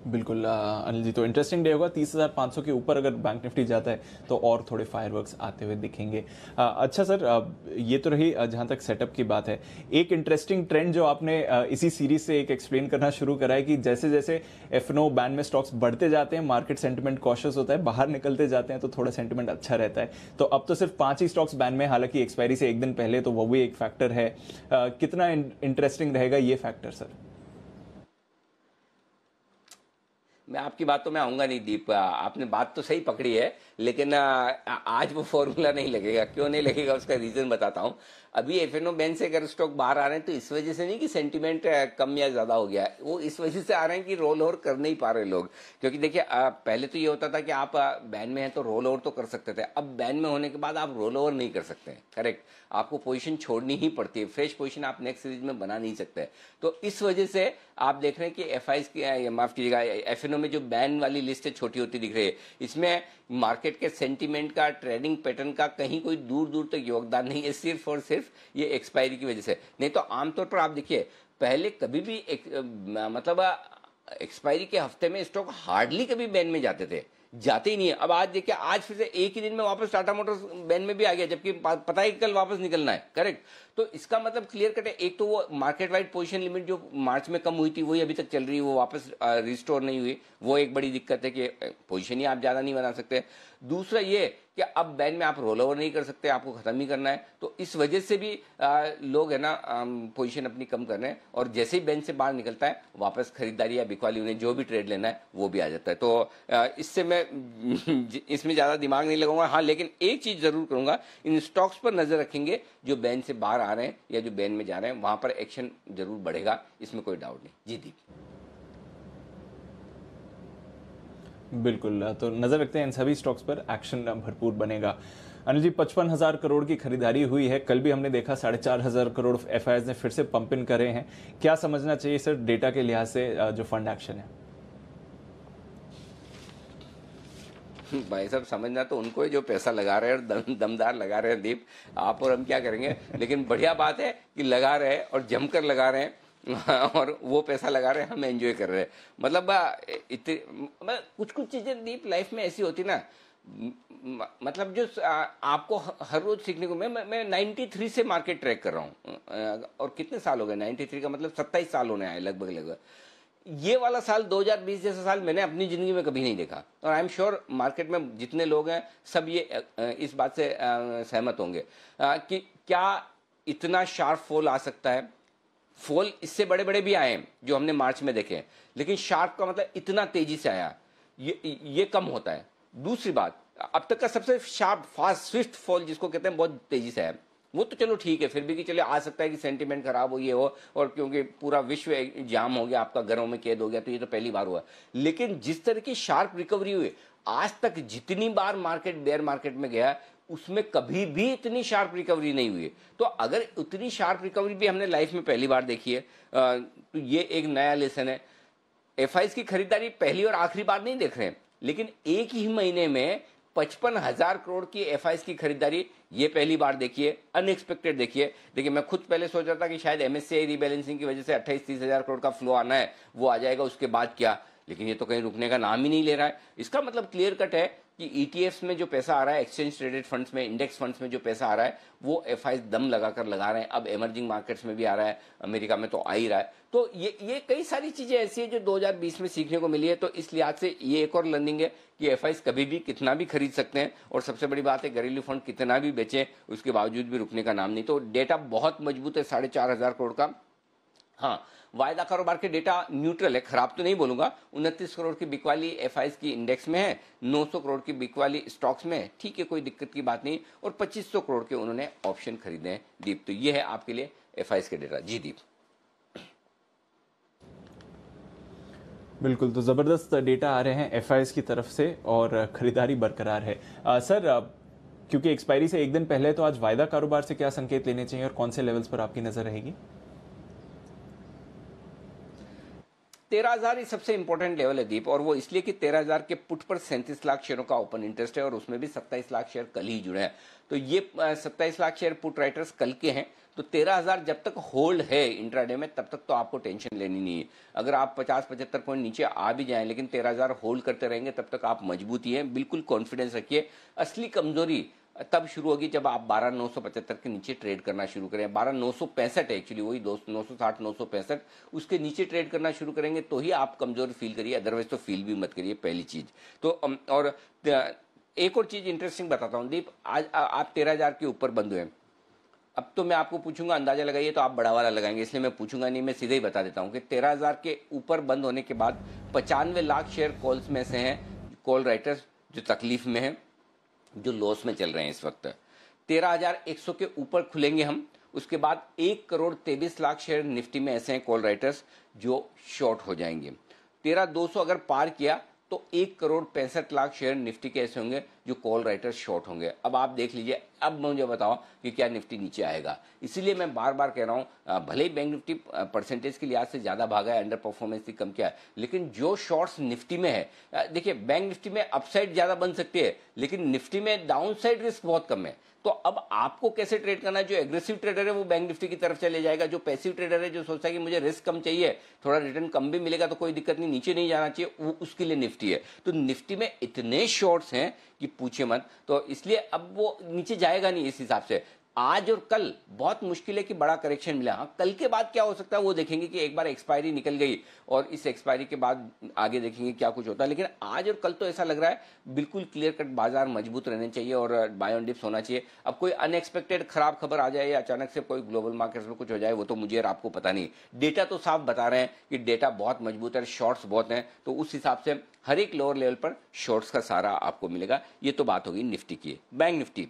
बिल्कुल अनिल जी तो इंटरेस्टिंग डे होगा। तीस हज़ार पाँच सौ के ऊपर अगर बैंक निफ्टी जाता है तो और थोड़े फायरवर्क्स आते हुए दिखेंगे। अच्छा सर ये तो रही जहाँ तक सेटअप की बात है। एक इंटरेस्टिंग ट्रेंड जो आपने इसी सीरीज़ से एक एक्सप्लेन करना शुरू करा है कि जैसे जैसे एफ़ नो बैन में स्टॉक्स बढ़ते जाते हैं मार्केट सेंटिमेंट कॉशियस होता है, बाहर निकलते जाते हैं तो थोड़ा सेंटिमेंट अच्छा रहता है। तो अब तो सिर्फ़ पाँच ही स्टॉक्स बैन में, हालाँकि एक्सपायरी से एक दिन पहले तो वो भी एक फैक्टर है। कितना इंटरेस्टिंग रहेगा ये फैक्टर सर? मैं आपकी बात तो मैं आऊँगा नहीं दीप। आपने बात तो सही पकड़ी है। लेकिन आज वो फॉर्मूला नहीं लगेगा। क्यों नहीं लगेगा? उसका रीजन बताता हूँ। अभी एफ़ एन ओ बैंक से अगर स्टॉक बाहर आ रहे हैं तो इस वजह से नहीं कि सेंटिमेंट कम या ज़्यादा हो गया वो इस वजह से आ रहे हैं कि रोल ओवर कर नहीं पा रहे लोग। क्योंकि देखिए पहले तो ये होता था कि आप बैन में हैं तो रोल ओवर तो कर सकते थे। अब बैन में होने के बाद आप रोल ओवर नहीं कर सकते करेक्ट आपको पोजिशन छोड़नी ही पड़ती है। फ्रेश पोजिशन आप नेक्स्ट सीरीज़ में बना नहीं सकते तो इस वजह से आप देख रहे हैं कि एफ़ आई माफ़ कीजिएगा एफएनओ में जो बैन वाली लिस्ट है, छोटी होती दिख रही है। इसमें मार्केट के सेंटीमेंट का ट्रेडिंग पैटर्न का कहीं कोई दूर दूर तक तो योगदान नहीं है सिर्फ़ और सिर्फ़ ये एक्सपायरी की वजह से। नहीं तो आमतौर पर आप देखिए पहले कभी भी एक, मतलब एक्सपायरी के हफ़्ते में स्टॉक हार्डली कभी बैन में जाते थे। जाते ही नहीं है। अब आज देखिए, आज फिर से एक ही दिन में वापस टाटा मोटर्स बैन में भी आ गया, जबकि पता है कल वापस निकलना है करेक्ट तो इसका मतलब क्लियर कट है। एक तो वो मार्केट वाइड पोजीशन लिमिट जो मार्च में कम हुई थी, वही अभी तक चल रही है, वो वापस रिस्टोर नहीं हुई। वो एक बड़ी दिक्कत है कि पोजिशन ही आप ज़्यादा नहीं बना सकते। दूसरा ये कि अब बैन में आप रोल ओवर नहीं कर सकते आपको खत्म ही करना है। तो इस वजह से भी आ, लोग है ना पोजीशन अपनी कम कर रहे हैं और जैसे ही बैन से बाहर निकलता है वापस खरीदारी या बिकवाली उन्हें जो भी ट्रेड लेना है वो भी आ जाता है। तो आ, इससे मैं इसमें ज़्यादा दिमाग नहीं लगाऊँगा। हाँ लेकिन एक चीज़ ज़रूर करूँगा इन स्टॉक्स पर नज़र रखेंगे जो बैन से बाहर आ रहे हैं या जो बैन में जा रहे हैं वहाँ पर एक्शन ज़रूर बढ़ेगा इसमें कोई डाउट नहीं। जी दीप। बिल्कुल तो नज़र रखते हैं इन सभी स्टॉक्स पर एक्शन भरपूर बनेगा। अनिल जी पचपन हज़ार करोड़ की खरीदारी हुई है। कल भी हमने देखा साढ़े चार हज़ार करोड़ एफ़ ने फिर से पंप इन करे हैं। क्या समझना चाहिए सर डेटा के लिहाज से जो फंड एक्शन है? भाई साहब समझना तो उनको ही जो पैसा लगा रहे हैं और दम, दमदार लगा रहे हैं दीप। आप और हम क्या करेंगे? लेकिन बढ़िया बात है कि लगा रहे हैं और जमकर लगा रहे हैं। और वो पैसा लगा रहे हैं, हम एंजॉय कर रहे हैं। मतलब इतने कुछ कुछ चीज़ें डीप लाइफ में ऐसी होती ना मतलब जो आपको हर रोज सीखने को, मैं मैं 93 से मार्केट ट्रैक कर रहा हूँ। और कितने साल हो गए? 93 का मतलब 27 साल होने आए, लगभग लगभग। ये वाला साल 2020 जैसा साल मैंने अपनी ज़िंदगी में कभी नहीं देखा। और आई एम श्योर मार्केट में जितने लोग हैं, सब ये इस बात से सहमत होंगे। कि क्या इतना शार्प फॉल आ सकता है? फॉल इससे बड़े बड़े भी आए, जो हमने मार्च में देखे। लेकिन शार्प का मतलब इतना तेज़ी से आया, ये ये कम होता है। दूसरी बात, अब तक का सबसे शार्प, फास्ट, स्विफ्ट फॉल जिसको कहते हैं, बहुत तेज़ी से है वो तो चलो ठीक है, फिर भी कि चलो आ सकता है कि सेंटीमेंट खराब हो, ये हो, और क्योंकि पूरा विश्व जाम हो गया, आपका घरों में कैद हो गया तो ये तो पहली बार हुआ। लेकिन जिस तरह की शार्प रिकवरी हुई, आज तक जितनी बार मार्केट बेयर मार्केट में गया उसमें कभी भी इतनी शार्प रिकवरी नहीं हुई है। तो अगर उतनी शार्प रिकवरी भी हमने लाइफ में पहली बार देखी है तो ये एक नया लेसन है। एफ़ की खरीदारी पहली और आखिरी बार नहीं देख रहे हैं, लेकिन एक ही महीने में पचपन हज़ार करोड़ की एफआईएस की खरीदारी ये पहली बार देखिए अनएक्सपेक्टेड देखिए देखिए, मैं खुद पहले सोच रहा था कि शायद एमएससीआई रिबैलेंसिंग की वजह से अट्ठाईस तीस हज़ार करोड़ का फ्लो आना है, वो आ जाएगा, उसके बाद क्या? लेकिन ये तो कहीं रुकने का नाम ही नहीं ले रहा है। इसका मतलब क्लियर कट है कि ईटीएफ्स e में जो पैसा आ रहा है एक्सचेंज ट्रेडेड फंड्स में इंडेक्स फंड्स में जो पैसा आ रहा है, वो एफ़ दम लगाकर लगा रहे हैं। अब एमर्जिंग मार्केट्स में भी आ रहा है, अमेरिका में तो आ ही रहा है। तो ये ये कई सारी चीज़ें ऐसी है जो 2020 में सीखने को मिली है। तो इस लिहाज से ये एक और लर्निंग है कि एफ़ कभी भी कितना भी खरीद सकते हैं। और सबसे बड़ी बात है घरेलू फंड कितना भी बेचे, उसके बावजूद भी रुकने का नाम नहीं। तो डेटा बहुत मज़बूत है, साढ़े चार हज़ार करोड़ का। हाँ वायदा कारोबार के डेटा न्यूट्रल है खराब तो नहीं बोलूँगा। उनतीस करोड़ की बिकवाली एफआईएस की इंडेक्स में है 900 करोड़ की बिकवाली स्टॉक्स में है। ठीक है कोई दिक्कत की बात नहीं। और 2500 करोड़ के उन्होंने ऑप्शन खरीदे हैं दीप तो ये है आपके लिए एफ़ के डेटा जी दीप बिल्कुल तो ज़बरदस्त डेटा आ रहे हैं एफ़ की तरफ़ से और खरीदारी बरकरार है। आ, सर क्योंकि एक्सपायरी से एक दिन पहले तो आज वायदा कारोबार से क्या संकेत लेने चाहिए और कौन से लेवल्स पर आपकी नज़र रहेगी? तेरह हज़ार ही सबसे इंपॉर्टेंट लेवल है, दीप। और वो इसलिए कि तेरह हज़ार के पुट पर सैंतीस लाख शेयरों का ओपन इंटरेस्ट है और उसमें भी सत्ताईस लाख शेयर कल ही जुड़े हैं। तो ये सत्ताईस लाख शेयर पुट राइटर्स कल के हैं। तो तेरह हज़ार जब तक होल्ड है इंट्राडे में, तब तक तो आपको टेंशन लेनी नहीं है। अगर आप पचास पचहत्तर पॉइंट नीचे आ भी जाएँ, लेकिन तेरह हज़ार होल्ड करते रहेंगे, तब तक आप मजबूती है। बिल्कुल कॉन्फिडेंस रखिए। असली कमज़ोरी तब शुरू होगी जब आप बारह नौ सौ पचहत्तर के नीचे ट्रेड करना शुरू करें। बारह नौ सौ पैंसठ एक्चुअली वही दो नौ सौ साठ, नौ सौ पैंसठ, उसके नीचे ट्रेड करना शुरू करेंगे तो ही आप कमज़ोर फील करिए अदरवाइज़ तो फील भी मत करिए, पहली चीज़। तो और एक और चीज़ इंटरेस्टिंग बताता हूँ। दीप, आज आप तेरह हज़ार के ऊपर बंद हुए अब तो मैं आपको पूछूँगा, अंदाज़ा लगाइए तो आप बड़ा वाला लगाएँगे, इसलिए मैं पूछूँगा नहीं, मैं सीधे ही बता देता हूँ कि तेरह हज़ार के ऊपर बंद होने के बाद पचानवे लाख शेयर कॉल्स में से हैं कॉल राइटर्स जो तकलीफ़ में है। जो लॉस में चल रहे हैं इस वक्त। तेरह हज़ार एक सौ के ऊपर खुलेंगे हम। उसके बाद एक करोड़ तेईस लाख शेयर निफ्टी में ऐसे हैं कॉल राइटर्स जो शॉर्ट हो जाएँगे। तेरह दो सौ अगर पार किया तो एक करोड़ पैंसठ लाख शेयर निफ्टी के ऐसे होंगे। जो कॉल राइटर शॉर्ट होंगे। अब आप देख लीजिए, अब मुझे बताओ कि क्या निफ्टी नीचे आएगा। इसीलिए मैं बार बार कह रहा हूँ भले ही बैंक निफ्टी परसेंटेज के लिहाज से ज़्यादा भागा है अंडर परफॉर्मेंस थी कम किया है, लेकिन जो शॉर्ट्स निफ्टी में है देखिए बैंक निफ्टी में अपसाइड ज़्यादा बन सकती है, लेकिन निफ्टी में डाउन साइड रिस्क बहुत कम है। तो अब आपको कैसे ट्रेड करना है? जो एग्रेसिव ट्रेडर है, वो बैंक निफ्टी की तरफ़ चले जाएगा। जो पैसिव ट्रेडर है, जो सोचता है कि मुझे रिस्क कम चाहिए, थोड़ा रिटर्न कम भी मिलेगा तो कोई दिक्कत नहीं, नीचे नहीं जाना चाहिए, वो उसके लिए निफ्टी है। तो निफ्टी में इतने शॉर्ट्स हैं कि पूछे मत। तो इसलिए अब वो नीचे जाएगा नहीं इस हिसाब से। आज और कल बहुत मुश्किल है कि बड़ा करेक्शन मिला। हाँ कल के बाद क्या हो सकता है वो देखेंगे कि एक बार एक्सपायरी निकल गई और इस एक्सपायरी के बाद आगे देखेंगे क्या कुछ होता है। लेकिन आज और कल तो ऐसा लग रहा है, बिल्कुल क्लियर कट बाज़ार मज़बूत रहने चाहिए और बायोन डिप्स होना चाहिए। अब कोई अनएक्सपेक्टेड खराब खबर आ जाए या अचानक से कोई ग्लोबल मार्केट में कुछ हो जाए, वो तो मुझे और आपको पता नहीं। डेटा तो साफ़ बता रहे हैं कि डेटा बहुत मज़बूत है शॉर्ट्स बहुत हैं। तो उस हिसाब से हर एक लोअर लेवल पर शॉर्ट्स का सारा आपको मिलेगा। ये तो बात होगी निफ्टी की। बैंक निफ्टी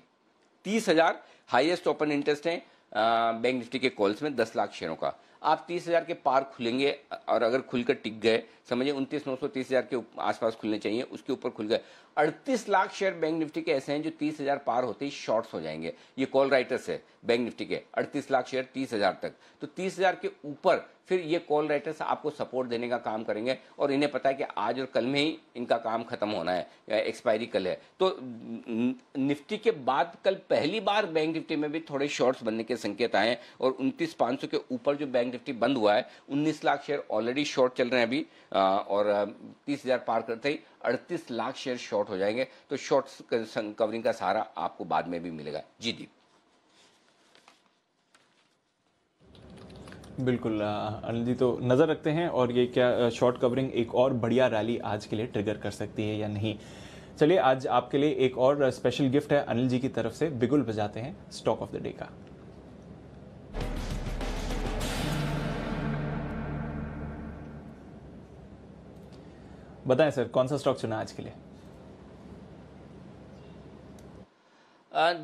तीस हज़ार हाइएस्ट ओपन इंटरेस्ट है बैंक निफ्टी के कॉल्स में दस लाख शेयरों का। आप तीस हज़ार के पार खुलेंगे और अगर खुलकर टिक गए, समझिए उनतीस नौ सौ तीस हज़ार के आसपास खुलने चाहिए, उसके ऊपर खुल गए। अड़तीस लाख शेयर बैंक निफ्टी के ऐसे हैं जो तीस हज़ार पार होते ही शॉर्ट्स हो जाएँगे। ये कॉल राइटर्स है बैंक निफ्टी के, अड़तीस लाख शेयर तीस हज़ार तक। तो तीस हज़ार के ऊपर फिर ये कॉल राइटर्स आपको सपोर्ट देने का काम करेंगे और इन्हें पता है कि आज और कल में ही इनका काम खत्म होना है एक्सपायरी कल है। तो निफ्टी के बाद कल पहली बार बैंक निफ्टी में भी थोड़े शॉर्ट्स बनने के संकेत आए और उनतीस पाँच के ऊपर जो बैंक निफ्टी बंद हुआ है, उन्नीस लाख शेयर ऑलरेडी शॉर्ट चल रहे हैं अभी और तीस हज़ार पार करते ही अड़तीस लाख शेयर शॉर्ट हो जाएँगे तो शॉर्ट कवरिंग का सहारा आपको बाद में भी मिलेगा। जी दीप। बिल्कुल अनिल जी तो नज़र रखते हैं और ये क्या शॉर्ट कवरिंग एक और बढ़िया रैली आज के लिए ट्रिगर कर सकती है या नहीं? चलिए, आज आपके लिए एक और स्पेशल गिफ्ट है अनिल जी की तरफ़ से, बिगुल बजाते हैं स्टॉक ऑफ़ द डे का। बताएँ सर, कौन सा स्टॉक चुना आज के लिए?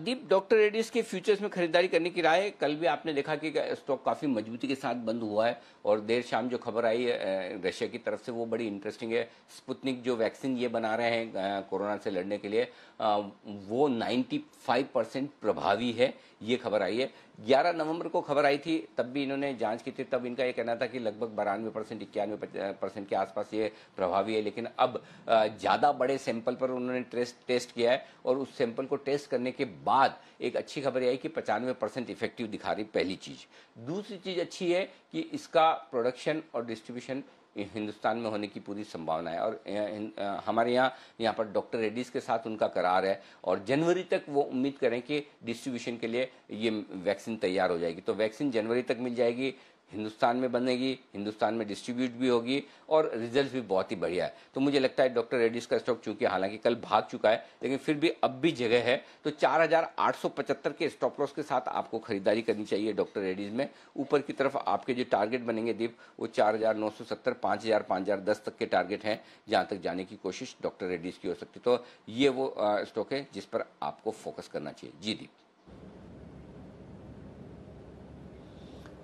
दीप डॉक्टर रेडिस के फ्यूचर्स में खरीदारी करने की राय, कल भी आपने देखा कि स्टॉक काफ़ी मजबूती के साथ बंद हुआ है और देर शाम जो खबर आई है रशिया की तरफ़ से वो बड़ी इंटरेस्टिंग है। स्पुतनिक जो वैक्सीन ये बना रहे हैं कोरोना से लड़ने के लिए वो 95 परसेंट प्रभावी है। ये खबर आई है। 11 नवंबर को खबर आई थी, तब भी इन्होंने जाँच की थी, तब इनका ये कहना था कि लगभग बारानवे परसेंट, इक्यानवे परसेंट के आसपास ये प्रभावी है, लेकिन अब ज़्यादा बड़े सैंपल पर उन्होंने टेस्ट टेस्ट किया है और उस सैंपल को टेस्ट करने के बाद एक अच्छी खबर यह आई कि पचानवे परसेंट इफ़ेक्टिव दिखा रही पहली चीज़। दूसरी चीज़ अच्छी है कि इसका प्रोडक्शन और डिस्ट्रीब्यूशन हिंदुस्तान में होने की पूरी संभावना है। और हमारे यहाँ यहाँ पर डॉक्टर रेड्डीज के साथ उनका करार है और जनवरी तक वो उम्मीद करें कि डिस्ट्रीब्यूशन के लिए ये वैक्सीन तैयार हो जाएगी। तो वैक्सीन जनवरी तक मिल जाएगी हिंदुस्तान में बनेगी हिंदुस्तान में डिस्ट्रीब्यूट भी होगी और रिज़ल्ट भी बहुत ही बढ़िया है। तो मुझे लगता है डॉक्टर रेड्डीज का स्टॉक चूँकि हालाँकि कल भाग चुका है लेकिन फिर भी अब भी जगह है। तो 4,875 के स्टॉप लॉस के साथ आपको खरीदारी करनी चाहिए डॉक्टर रेड्डीज में। ऊपर की तरफ़ आपके जो टारगेट बनेंगे दीप वो चार हज़ार नौ सौ सत्तर पाँच हज़ार पाँच हज़ार दस तक के टारगेट हैं जहाँ तक जाने की कोशिश डॉक्टर रेड्डीज की हो सकती तो ये वो स्टॉक है जिस पर आपको फोकस करना चाहिए। जी दीप।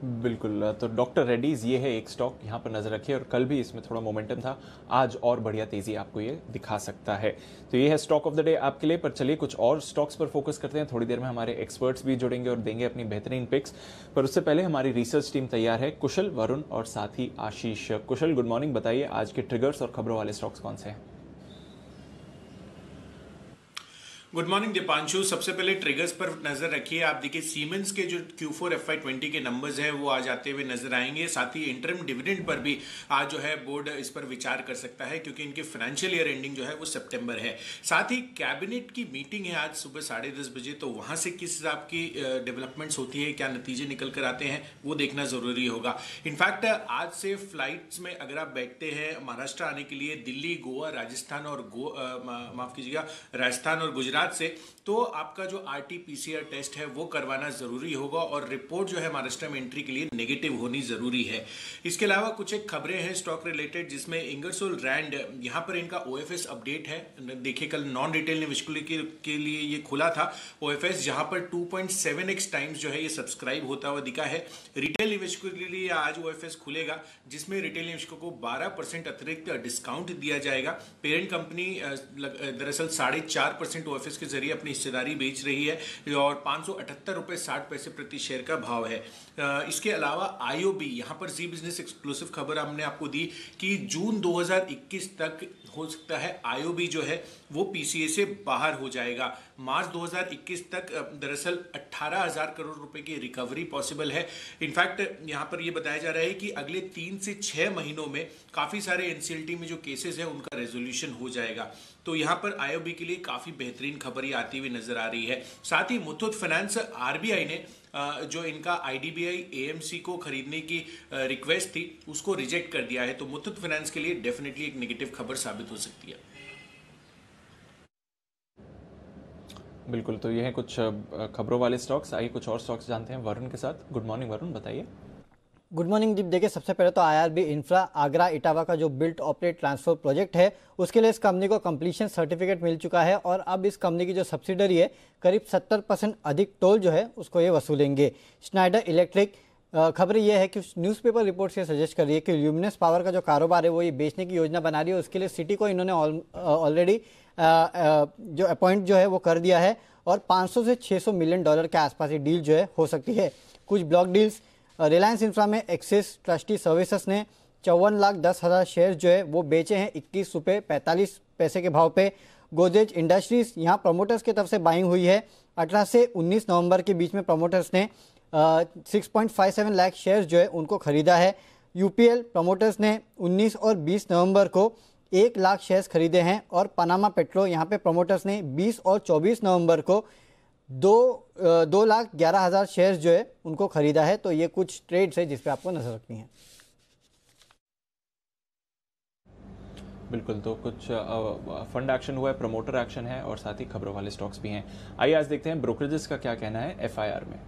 बिल्कुल तो डॉक्टर रेड्डीज, ये है एक स्टॉक यहाँ पर नज़र रखिए और कल भी इसमें थोड़ा मोमेंटम था, आज और बढ़िया तेज़ी आपको ये दिखा सकता है। तो ये है स्टॉक ऑफ़ द डे आपके लिए, पर चलिए कुछ और स्टॉक्स पर फोकस करते हैं, थोड़ी देर में हमारे एक्सपर्ट्स भी जुड़ेंगे और देंगे अपनी बेहतरीन पिक्स। पर उससे पहले हमारी रिसर्च टीम तैयार है, कुशल वरुण और साथ ही आशीष। कुशल, गुड मॉर्निंग, बताइए आज के ट्रिगर्स और खबरों वाले स्टॉक्स कौन से हैं? गुड मॉर्निंग दीपांशु सबसे पहले ट्रिगर्स पर नज़र रखिए। आप देखिए सीमेंस के जो Q4 FY20 के नंबर्स हैं, वो आज आते हुए नज़र आएँगे। साथ ही इंटरम डिविडेंड पर भी आज जो है बोर्ड इस पर विचार कर सकता है, क्योंकि इनके फाइनेंशियल ईयर एंडिंग जो है वो सितंबर है। साथ ही कैबिनेट की मीटिंग है आज सुबह साढ़े दस बजे तो वहाँ से किस हिसाब की डेवलपमेंट्स होती है, क्या नतीजे निकल कर आते हैं, वो देखना ज़रूरी होगा। इनफैक्ट आज से फ्लाइट्स में अगर आप बैठते हैं, महाराष्ट्र आने के लिए दिल्ली, गोवा, राजस्थान और गो माफ़ कीजिएगा, राजस्थान और गुजरात गुजरात से तो आपका जो आर टी पीसीआर टेस्ट है वो करवाना ज़रूरी होगा और रिपोर्ट जो है महाराष्ट्र में एंट्री के लिए नेगेटिव होनी ज़रूरी है। इसके अलावा कुछ एक खबरें हैं स्टॉक रिलेटेड जिसमें इंगरसोल रैंड यहाँ पर इनका ओएफएस अपडेट है। देखिए कल नॉन रिटेल निवेशकों के, के लिए ये खुला था। ओ एफ़ एस जहाँ पर 2.7x टाइम्स जो है ये सब्सक्राइब होता हुआ दिखा है। रिटेल निवेशकों के लिए आज ओएफएस खुलेगा जिसमें रिटेल निवेशकों को 12 परसेंट अतिरिक्त डिस्काउंट दिया जाएगा। पेरेंट कंपनी दरअसल साढ़े चार परसेंट ओ एफ़ एस के ज़रिए अपनी हिस्सेदारी बेच रही है और पाँच सौ अठहत्तर रुपए साठ पैसे प्रति शेयर का भाव है। इसके अलावा आईओबी यहाँ पर जी बिज़नेस एक्सक्लूसिव खबर हमने आपको दी कि जून 2021 तक हो सकता है आईओबी जो है वो पीसीए से बाहर हो जाएगा। मार्च 2021 तक दरअसल 18,000 करोड़ रुपए की रिकवरी पॉसिबल है। इनफैक्ट यहाँ पर ये बताया जा रहा है कि अगले तीन से छह महीनों में काफ़ी सारे एनसीएलटी में जो केसेस है उनका रेजोल्यूशन हो जाएगा। तो यहाँ पर आईओबी के लिए काफ़ी बेहतरीन खबर ये आती हुई नज़र आ रही है। साथ ही मुथुत फाइनेंस आरबीआई ने जो इनका आईडीबीआई एएमसी को खरीदने की रिक्वेस्ट थी, उसको रिजेक्ट कर दिया है। तो मुथुत फाइनेंस के लिए डेफिनेटली एक नेगेटिव खबर साबित हो सकती है। बिल्कुल तो ये है कुछ खबरों वाले स्टॉक्स आइए कुछ और स्टॉक्स जानते हैं वरुण के साथ। गुड मॉर्निंग वरुण, बताइए। गुड मॉर्निंग दीप देखिए, सबसे पहले तो आईआरबी इंफ्रा आगरा इटावा का जो बिल्ट ऑपरेट ट्रांसफ़र प्रोजेक्ट है, उसके लिए इस कंपनी को कंप्लीशन सर्टिफिकेट मिल चुका है और अब इस कंपनी की जो सब्सिडरी है, करीब 70 परसेंट अधिक टोल जो है, उसको ये वसूलेंगे। स्नाइडर इलेक्ट्रिक खबर ये है कि न्यूज़पेपर रिपोर्ट से सजेस्ट कर रही है कि ल्यूमिनस पावर का जो कारोबार है, वो ये बेचने की योजना बना रही है, उसके लिए सिटी को इन्होंने ऑलरेडी जो अपॉइंट जो है, वो कर दिया है और 500 से 600 मिलियन डॉलर के आसपास ये डील जो है, हो सकती है। कुछ ब्लॉक डील्स रिलायंस इंफ्रा में एक्सिस ट्रस्टी सर्विसेज़ ने चौवन लाख दस हज़ार शेयर जो है, वो बेचे हैं इक्कीस रुपये पैंतालीस पैसे के भाव पे। गोदरेज इंडस्ट्रीज़ यहाँ प्रमोटर्स की तरफ़ से बाइंग हुई है। अठारह से उन्नीस नवंबर के बीच में प्रमोटर्स ने six point five seven lakh share जो है, उनको खरीदा है। यूपीएल प्रमोटर्स ने 19 और 20 नवंबर को एक लाख शेयर्स खरीदे हैं और पनामा पेट्रो यहाँ पे प्रमोटर्स ने 20 और 24 नवंबर को दो दो लाख ग्यारह हज़ार शेयर्स जो है उनको खरीदा है तो ये कुछ ट्रेड्स है जिस पे आपको नज़र रखनी है। बिल्कुल तो कुछ फंड एक्शन हुआ है प्रमोटर एक्शन है, और साथ ही खबरों वाले स्टॉक्स भी हैं। आइए आज देखते हैं ब्रोकरेजेस का क्या कहना है एफआईआर में।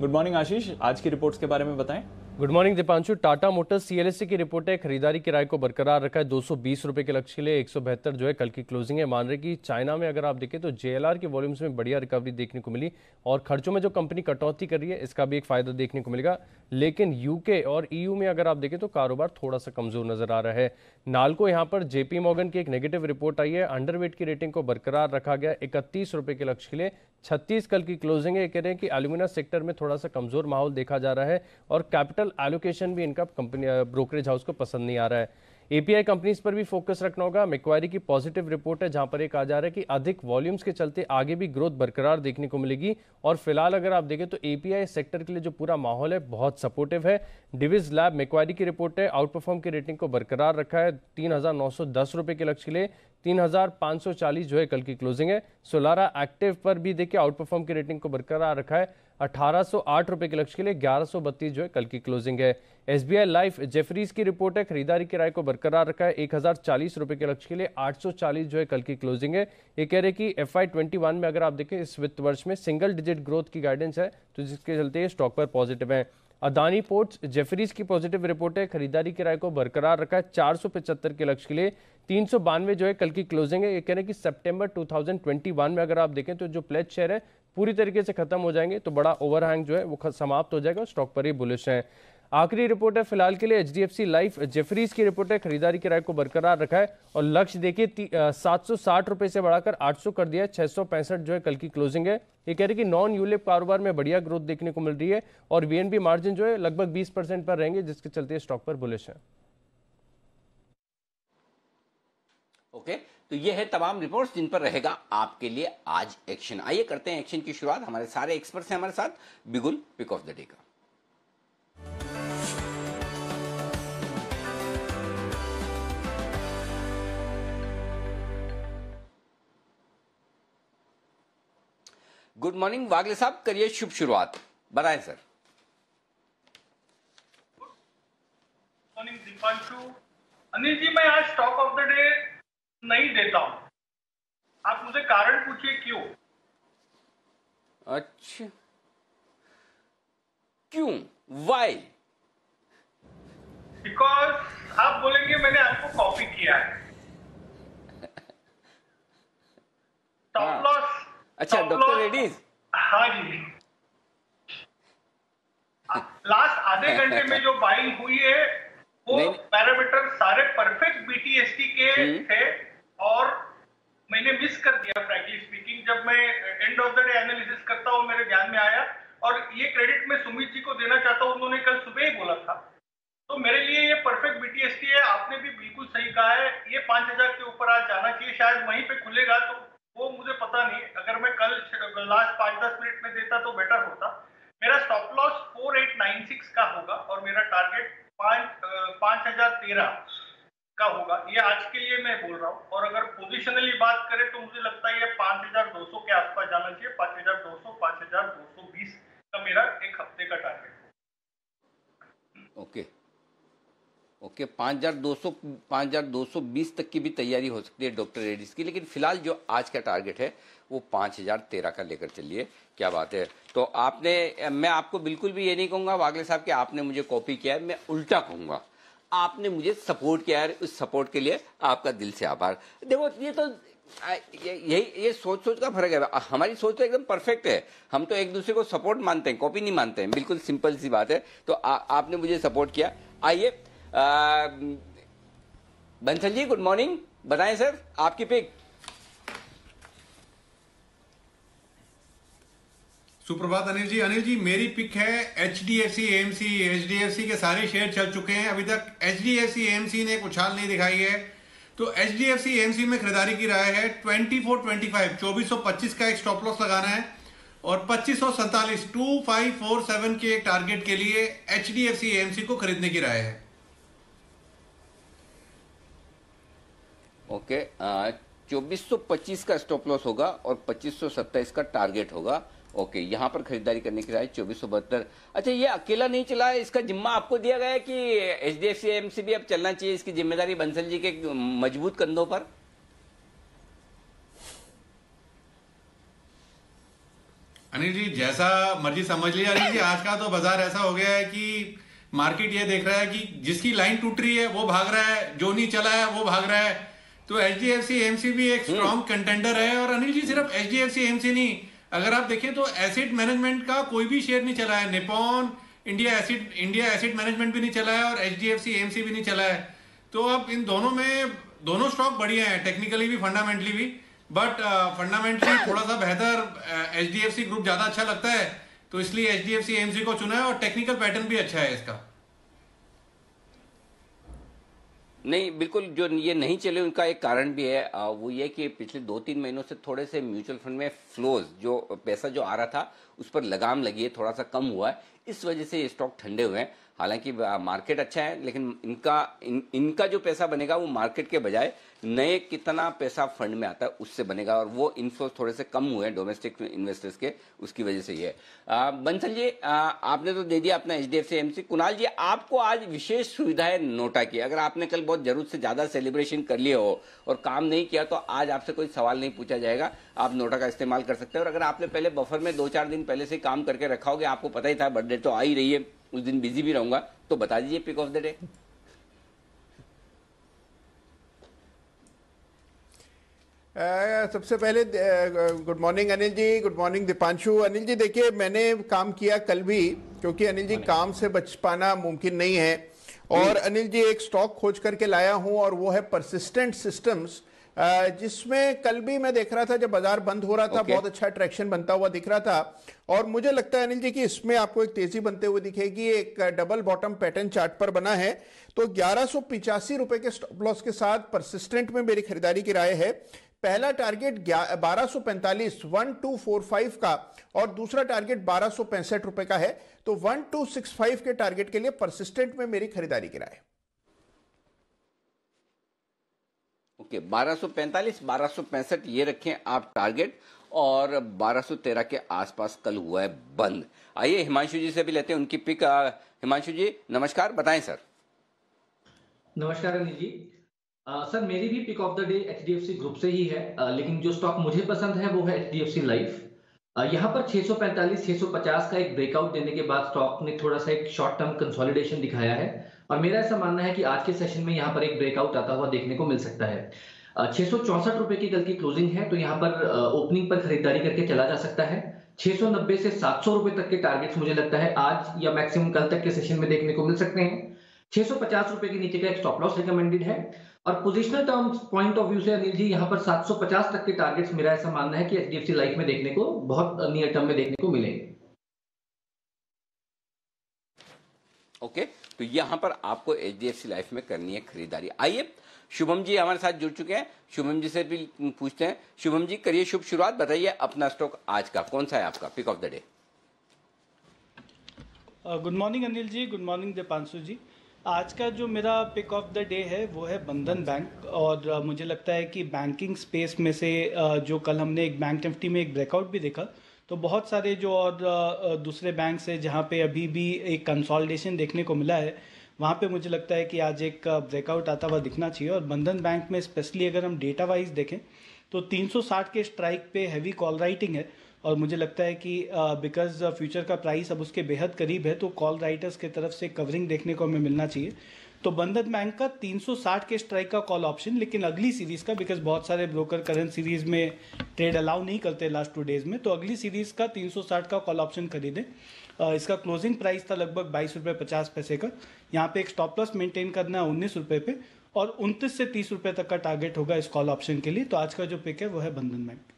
गुड मॉर्निंग आशीष आज की रिपोर्ट्स के बारे में बताएँ। Good morning Deepanshu Tata Motors CLSC की रिपोर्ट है, खरीदारी किराए को बरकरार रखा है। दो रुपए के लक्ष्य के लिए एक जो है कल की क्लोजिंग है। मान रहे कि चाइना में अगर आप देखें तो जेएलआर के वॉल्यूम्स में बढ़िया रिकवरी देखने को मिली और खर्चों में जो कंपनी कटौती कर रही है, इसका भी एक फ़ायदा देखने को मिलेगा। लेकिन यूके और ईयू में अगर आप देखें तो कारोबार थोड़ा सा कमज़ोर नज़र आ रहा है। नालको यहाँ पर जेपी मॉगन की एक नेगेटिव रिपोर्ट आई है। अंडरवेट की रेटिंग को बरकरार रखा गया इकतीस रुपए के लक्ष्य के लिए। छत्तीस कल की क्लोजिंग है। कह रहे हैं कि एल्यूमिना सेक्टर में थोड़ा सा कमज़ोर माहौल देखा जा रहा है और कैपिटल एलोकेशन भी इनका कंपनी ब्रोकरेज हाउस को पसंद नहीं आ रहा है। एपीआई कंपनीज़ पर भी फोकस रखना होगा। मेक्वारी की पॉजिटिव रिपोर्ट है जहाँ पर एक कहा जा रहा है कि अधिक वॉल्यूम्स के चलते आगे भी ग्रोथ बरकरार देखने को मिलेगी। और फ़िलहाल अगर आप देखें तो एपीआई सेक्टर के लिए जो पूरा माहौल है बहुत सपोर्टिव है। डिविज लैब मेक्वारी की रिपोर्ट है आउट परफॉर्म की रेटिंग को बरकरार रखा है। तीन रुपए के लक्ष्य के लिए 3,540 जो है कल की क्लोजिंग है। सोलारा एक्टिव पर भी देखिए आउट परफॉर्म की रेटिंग को बरकरार रखा है। अठारह सौ आठ रुपए के लक्ष्य के लिए ग्यारह जो है कल की क्लोजिंग है। एसबीआई लाइफ जेफरीज की रिपोर्ट है, खरीदारी किराए को बरकरार रखा है। एक हज़ार चालीस रुपए के लक्ष्य के लिए 840 जो है कल की क्लोजिंग है। ये कह रहे कि एफ़ आई में अगर आप देखें, इस वित्त वर्ष में सिंगल डिजिट ग्रोथ की गाइडेंस है तो जिसके चलते स्टॉक पर पॉजिटिव है। अदानी पोर्ट्स जेफरीज की पॉजिटिव रिपोर्ट है, खरीदारी किराए को बरकरार रखा है। चार सौ पचहत्तर के लक्ष्य के लिए तीन सौ बानवे जो है कल की क्लोजिंग है। ये कह रहे हैं कि सितंबर 2021 में अगर आप देखें तो जो प्लेज शेयर है पूरी तरीके से खत्म हो जाएँगे तो बड़ा ओवरहैंग जो है वो समाप्त हो जाएगा स्टॉक पर ही बुलिश है। आखिरी रिपोर्ट है फ़िलहाल के लिए एच लाइफ जेफरीज की रिपोर्ट है खरीदारी किराए को बरकरार रखा है और लक्ष्य देखिए सात सौ साठ रुपए से बढ़ाकर आठ सौ कर दिया है छह सौ पैंसठ जो है कल की क्लोजिंग है। ये कह रहे कि नॉन यूलिप कारोबार में बढ़िया ग्रोथ देखने को मिल रही है और वीएनबी मार्जिन जो है लगभग बीस पर रहेंगे जिसके चलते स्टॉक पर बुलिश है। ओके okay, तो ये है तमाम रिपोर्ट्स जिन पर रहेगा आपके लिए आज एक्शन आइए करते हैं एक्शन की शुरुआत। हमारे सारे एक्सपर्ट्स हैं हमारे साथ। Bigul pick of the day का। गुड मॉर्निंग वागले साहब। करिए शुभ शुरुआत। बताएँ सर मॉर्निंग दीपांशु। अनिल जी, मैं आज स्टॉक ऑफ़ द डे नहीं देता हूँ। आप मुझे कारण पूछिए क्यों? अच्छा। क्यों? वाई बिकॉज़ आप बोलेंगे मैंने आपको कॉपी किया है। टॉप लॉस हाँ। अच्छा डॉक्टर रेड्डीज हाँ जी। लास्ट आधे घंटे में जो बाइंग हुई है वो पैरामीटर सारे परफेक्ट बीटीएसटी के हम्म। थे मैंने मिस कर दिया फ्रैंकली स्पीकिंग जब मैं end of the day analysis करता हूँ, मेरे ध्यान में आया, और ये क्रेडिट मैं सुमित जी को देना चाहता हूँ, उन्होंने कल सुबह ही बोला था। तो मेरे लिए ये परफेक्ट बीटीएसटी है, आपने भी बिल्कुल सही कहा है, ये पाँच हज़ार के ऊपर आज जाना चाहिए, शायद वहीं पे खुलेगा तो वो मुझे पता नहीं, अगर मैं कल लास्ट पाँच दस मिनट में देता तो बेटर होता। मेरा stop loss four eight nine six का होगा, और मेरा टारगेट पाँच पाँच हज़ार तेरह। का होगा। ये आज के लिए मैं बोल रहा हूँ। और अगर पोजिशनली बात करें तो मुझे लगता है ये पाँच हज़ार दो सौ के आसपास जाना चाहिए। पाँच हज़ार दो सौ, पाँच हज़ार दो सौ बीस का मेरा एक हफ़्ते का टारगेट ओके. ओके, पाँच हज़ार दो सौ, पाँच हज़ार दो सौ बीस तक की भी तैयारी हो सकती है डॉक्टर रेड्डीज की। लेकिन फ़िलहाल जो आज का टारगेट है, वो पाँच हज़ार तेरह का लेकर चलिए। क्या बात है? तो आपने, मैं आपको बिल्कुल भी ये नहीं कहूँगा, वागले साहब कि आपने मुझे कॉपी किया है, मैं उल्टा कहूँगा। आपने मुझे सपोर्ट किया है उस सपोर्ट के लिए आपका दिल से आभार। देखो ये तो यही ये सोच सोच का फ़र्क है। हमारी सोच तो एकदम परफेक्ट है। हम तो एक दूसरे को सपोर्ट मानते हैं कॉपी नहीं मानते हैं। बिल्कुल सिंपल सी बात है। तो आ, आपने मुझे सपोर्ट किया। आइए बंसल जी गुड मॉर्निंग। बताएँ सर आपकी पिक। सुप्रभात अनिल जी। अनिल जी, मेरी पिक है H D F C M C H D F C के सारे शेयर चल चुके हैं। अभी तक H D F C M C ने उछाल नहीं दिखाई है। तो H D F C M C में खरीदारी की राय है। ट्वेंटी फोर ट्वेंटी फाइव चौबीस सौ पच्चीस का एक स्टॉप लॉस लगाना है और पच्चीस सौ सैतालीस टू फाइव फोर सेवन के एक टारगेट के लिए H D F C M C को खरीदने की राय है। ओके चौबीस सौ पच्चीस का स्टॉप लॉस होगा और पच्चीस सौ सत्ताईस का टारगेट होगा। ओके यहाँ पर खरीदारी करने की राय चौबीस सौ बहत्तर। अच्छा ये अकेला नहीं चला है इसका जिम्मा आपको दिया गया है कि H D F C M C भी अब चलना चाहिए इसकी ज़िम्मेदारी बंसल जी के मज़बूत कंधों पर? अनिल जी जैसा मर्ज़ी समझ लिया अनिल जी आज का तो बाज़ार ऐसा हो गया है कि मार्केट ये देख रहा है कि जिसकी लाइन टूट रही है वो भाग रहा है जो नहीं चला है वो भाग रहा है। तो H D F C MC भी एक स्ट्रॉन्ग हम्म। कंटेंडर है और अनिल जी सिर्फ़ H D F C MC नहीं अगर आप देखें तो एसिड मैनेजमेंट का कोई भी शेयर नहीं चला है। Nippon India asset India asset management भी नहीं चला है और H D F C MC भी नहीं चला है। तो अब इन दोनों में, दोनों स्टॉक बढ़िया है टेक्निकली भी फंडामेंटली भी। बट फंडामेंटली थोड़ा सा बेहतर H D F C group ज़्यादा अच्छा लगता है। तो इसलिए H D F C MC को चुना है और टेक्निकल पैटर्न भी अच्छा है इसका। नहीं बिल्कुल जो ये नहीं चले उनका एक कारण भी है वो ये कि पिछले दो तीन महीनों से थोड़े से म्यूचुअल फंड में फ्लोज जो पैसा जो आ रहा था उस पर लगाम लगी है थोड़ा सा कम हुआ है। इस वजह से ये स्टॉक ठंडे हुए हैं। हालाँकि मार्केट अच्छा है लेकिन इनका इन, इनका जो पैसा बनेगा वो मार्केट के बजाय नए कितना पैसा फंड में आता है उससे बनेगा और वो इन्फ्लोज थोड़े से कम हुए हैं डोमेस्टिक इन्वेस्टर्स के उसकी वजह से ये। बंसल जी आ, आपने तो दे दिया अपना H D F C M C Kunal ji आपको आज विशेष सुविधाएँ नोटा की। अगर आपने कल बहुत ज़रूरत से ज़्यादा सेलिब्रेशन कर लिए हो और काम नहीं किया तो आज आपसे कोई सवाल नहीं पूछा जाएगा। आप नोटा का इस्तेमाल कर सकते हैं। और अगर आपने पहले बफर में दो चार दिन पहले से काम करके रखा होगा आपको पता ही था बर्थडे तो आ ही रही है उस दिन बिज़ी भी रहूँगा तो बता दीजिए पिक ऑफ़ द डे सबसे पहले good morning Anil ji good morning Deepanshu. Anil ji देखिए मैंने काम किया कल भी क्योंकि अनिल जी काम से बच पाना मुमकिन नहीं है। और अनिल जी एक स्टॉक खोज करके लाया हूँ और वो है परसिस्टेंट सिस्टम्स जिसमें कल भी मैं देख रहा था जब बाज़ार बंद हो रहा था okay. बहुत अच्छा ट्रैक्शन बनता हुआ दिख रहा था। और मुझे लगता है अनिल जी कि इसमें आपको एक तेज़ी बनते हुए दिखेगी एक डबल बॉटम पैटर्न चार्ट पर बना है। तो ग्यारह रुपए के स्टॉप लॉस के साथ परसिस्टेंट में मेरी खरीदारी की राय है। पहला टारगेट बारह सौ पैंतालीस वन टू फोर फाइव का और दूसरा टारगेट बारह सौ पैंसठ रुपए का है। तो वन टू सिक्स फाइव के टारगेट के लिए परसिस्टेंट में मेरी खरीदारी की राय। ओके बारह सौ पैंतालीस बारह सौ पैंसठ ये रखें आप टारगेट और 1213 के आसपास कल हुआ है बंद। आइए हिमांशु जी से भी लेते हैं उनकी पिक हिमांशु जी नमस्कार बताएँ सर। नमस्कार अनिल जी। सर, मेरी भी pick of the day HDFC group से ही है लेकिन जो स्टॉक मुझे पसंद है वो है H D F C Life यहाँ पर 645 650 का एक ब्रेकआउट देने के बाद स्टॉक ने थोड़ा सा एक शॉर्ट टर्म कंसोलिडेशन दिखाया है और मेरा ऐसा मानना है कि आज के सेशन में यहाँ पर एक ब्रेकआउट आता हुआ देखने को मिल सकता है. छह सौ चौसठ रुपए की कल की क्लोजिंग है तो यहाँ पर ओपनिंग पर खरीदारी करके चला जा सकता है. 690 से 700 रुपए तक के टारगेट्स मुझे लगता है आज या मैक्सिमम कल तक के सेशन में देखने को मिल सकते हैं. 650 रुपए के नीचे का एक स्टॉप लॉस रिकमेंडेड है. और positional terms point of view से अनिल जी यहाँ पर 750 तक के टारगेट्स मेरा ऐसा मानना है कि एच लाइफ में देखने को बहुत नियर टर्म में देखने को मिलेंगे। ओके तो यहाँ पर आपको एचडीएफसी लाइफ में करनी है खरीदारी। आइए शुभम जी हमारे साथ जुड़ चुके हैं। शुभम जी से भी पूछते हैं। शुभम जी करिए शुभ शुरुआत बताइए अपना स्टॉक आज का कौन सा है आपका pick of the day good morning Anil ji good morning Deepanshu ji. आज का जो मेरा पिक ऑफ़ द डे है, वो है बंधन बैंक और मुझे लगता है कि बैंकिंग स्पेस में से जो कल हमने एक बैंक निफ्टी में एक ब्रेकआउट भी देखा तो बहुत सारे जो और दूसरे बैंक है जहाँ पे अभी भी एक कंसोलिडेशन देखने को मिला है, वहाँ पे मुझे लगता है कि आज एक ब्रेकआउट आता हुआ दिखना चाहिए। और बंधन बैंक में स्पेशली अगर हम डेटा वाइज देखें तो 360 के स्ट्राइक पे हैवी कॉल राइटिंग है। और मुझे लगता है कि बिकॉज़ फ्यूचर का प्राइस अब उसके बेहद करीब है तो कॉल राइटर्स की तरफ़ से कवरिंग देखने को हमें मिलना चाहिए। तो बंधन बैंक का 360 के स्ट्राइक का कॉल ऑप्शन लेकिन अगली सीरीज़ का बिकॉज़ बहुत सारे ब्रोकर करंट सीरीज़ में ट्रेड अलाउ नहीं करते लास्ट टू डेज़ में तो अगली सीरीज़ का 360 का कॉल ऑप्शन खरीदें। इसका क्लोजिंग प्राइस था लगभग बाईस रुपये पचास पैसे का। यहाँ पे एक स्टॉप लॉस मेंटेन करना है उन्नीस रुपये पे, और उनतीस से तीस रुपये तक का टारगेट होगा इस कॉल ऑप्शन के लिए। तो आज का जो पिक है, वो है बंधन बैंक।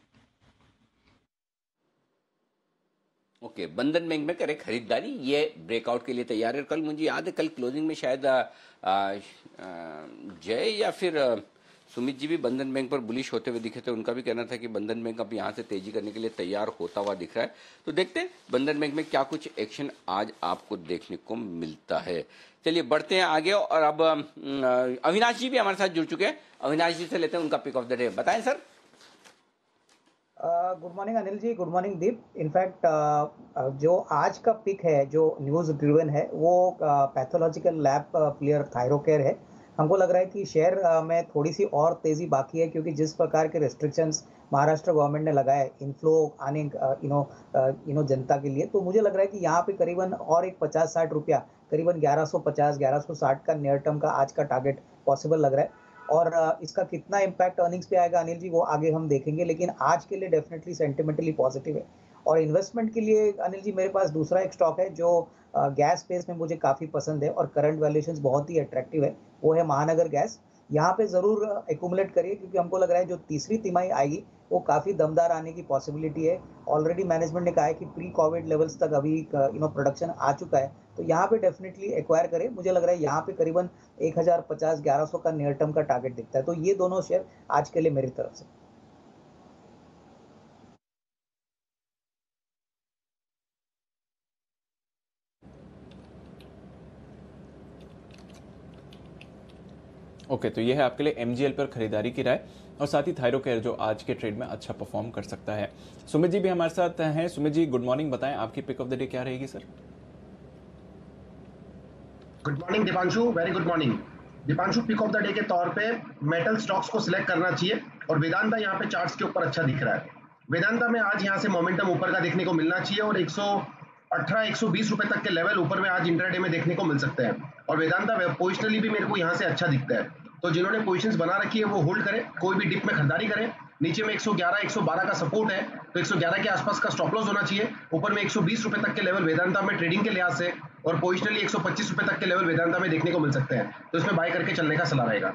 ओके, बंधन बैंक में करे खरीदारी, ये ब्रेकआउट के लिए तैयार है। कल मुझे याद है, कल क्लोजिंग में शायद जय या फिर सुमित जी भी बंधन बैंक पर बुलिश होते हुए दिखे थे। उनका भी कहना था कि बंधन बैंक अब यहाँ से तेज़ी करने के लिए तैयार होता हुआ दिख रहा है। तो देखते हैं, बंधन बैंक में क्या कुछ एक्शन आज आपको देखने को मिलता है। चलिए, बढ़ते हैं आगे और अब अविनाश जी भी हमारे साथ जुड़ चुके हैं। अविनाश जी से लेते हैं, उनका पिक ऑफ़ द डे बताएँ, sir. Good morning Anil ji good morning Deep. In fact जो आज का पिक है, जो न्यूज़ ड्रिवन है, वो पैथोलॉजिकल लैब प्लेयर थायरोकेयर है। हमको लग रहा है कि शेयर में थोड़ी सी और तेज़ी बाकी है, क्योंकि जिस प्रकार के रिस्ट्रिक्शंस महाराष्ट्र गवर्नमेंट ने लगाए इनफ्लो आने यू नो यू नो जनता के लिए तो मुझे लग रहा है कि यहाँ पे करीबन और एक पचास साठ रुपया, करीबन ग्यारह सौ पचास, ग्यारह सौ साठ का नियर टर्म का आज का टारगेट पॉसिबल लग रहा है। और इसका कितना इम्पैक्ट अर्निंग्स पे आएगा अनिल जी, वो आगे हम देखेंगे, लेकिन आज के लिए डेफिनेटली सेंटिमेंटली पॉजिटिव है। और इन्वेस्टमेंट के लिए, अनिल जी, मेरे पास दूसरा एक स्टॉक है जो गैस स्पेस में मुझे काफ़ी पसंद है और करंट वैल्यूशन बहुत ही अट्रैक्टिव है। वो है महानगर गैस यहाँ पे ज़रूर एकुमुलेट करिए, क्योंकि हमको लग रहा है जो तीसरी तिमाही आएगी, वो काफ़ी दमदार आने की पॉसिबिलिटी है। ऑलरेडी मैनेजमेंट ने कहा है कि प्री कोविड लेवल्स तक अभी यू नो प्रोडक्शन आ चुका है। तो यहाँ पे डेफिनेटली एक्वायर करें। मुझे लग रहा है यहाँ पे करीबन एक हज़ार पचास ग्यारह सौ का नियर टर्म का टारगेट दिखता है। तो ये दोनों शेयर आज के लिए मेरी तरफ़ से। ओके okay, तो ये है आपके लिए एमजीएल पर खरीदारी की राय और साथ ही थायरो केयर जो आज के ट्रेड में अच्छा परफॉर्म कर सकता है। सुमित जी भी हमारे साथ हैं। सुमित जी गुड मॉर्निंग बताएँ आपकी पिक ऑफ़ द डे क्या रहेगी sir good morning Deepanshu very good morning Deepanshu pick of the day के तौर पे मेटल स्टॉक्स को सिलेक्ट करना चाहिए और वेदांता यहाँ पे चार्ट्स के ऊपर अच्छा दिख रहा है। वेदांता में आज यहाँ से मोमेंटम ऊपर का देखने को मिलना चाहिए और एक अठारह, एक रुपए तक के लेवल ऊपर में आज इंटरडे में देखने को मिल सकते हैं। और वेदांता पोजिशनली भी मेरे को यहाँ से अच्छा दिखता है। तो जिन्होंने पोजिशन बना रखी है, वो होल्ड करें, कोई भी डिप में खरीदारी करें। नीचे में 111 112 का सपोर्ट है तो 111 के आसपास का स्टॉप लॉस होना चाहिए। ऊपर में 120 रुपए तक के लेवल वेदांता में ट्रेडिंग के लिहाज से और पोजिशनली 125 रुपए तक के लेवल वेदांता में देखने को मिल सकते हैं। तो इसमें बाय करके चलने का सलाह रहेगा।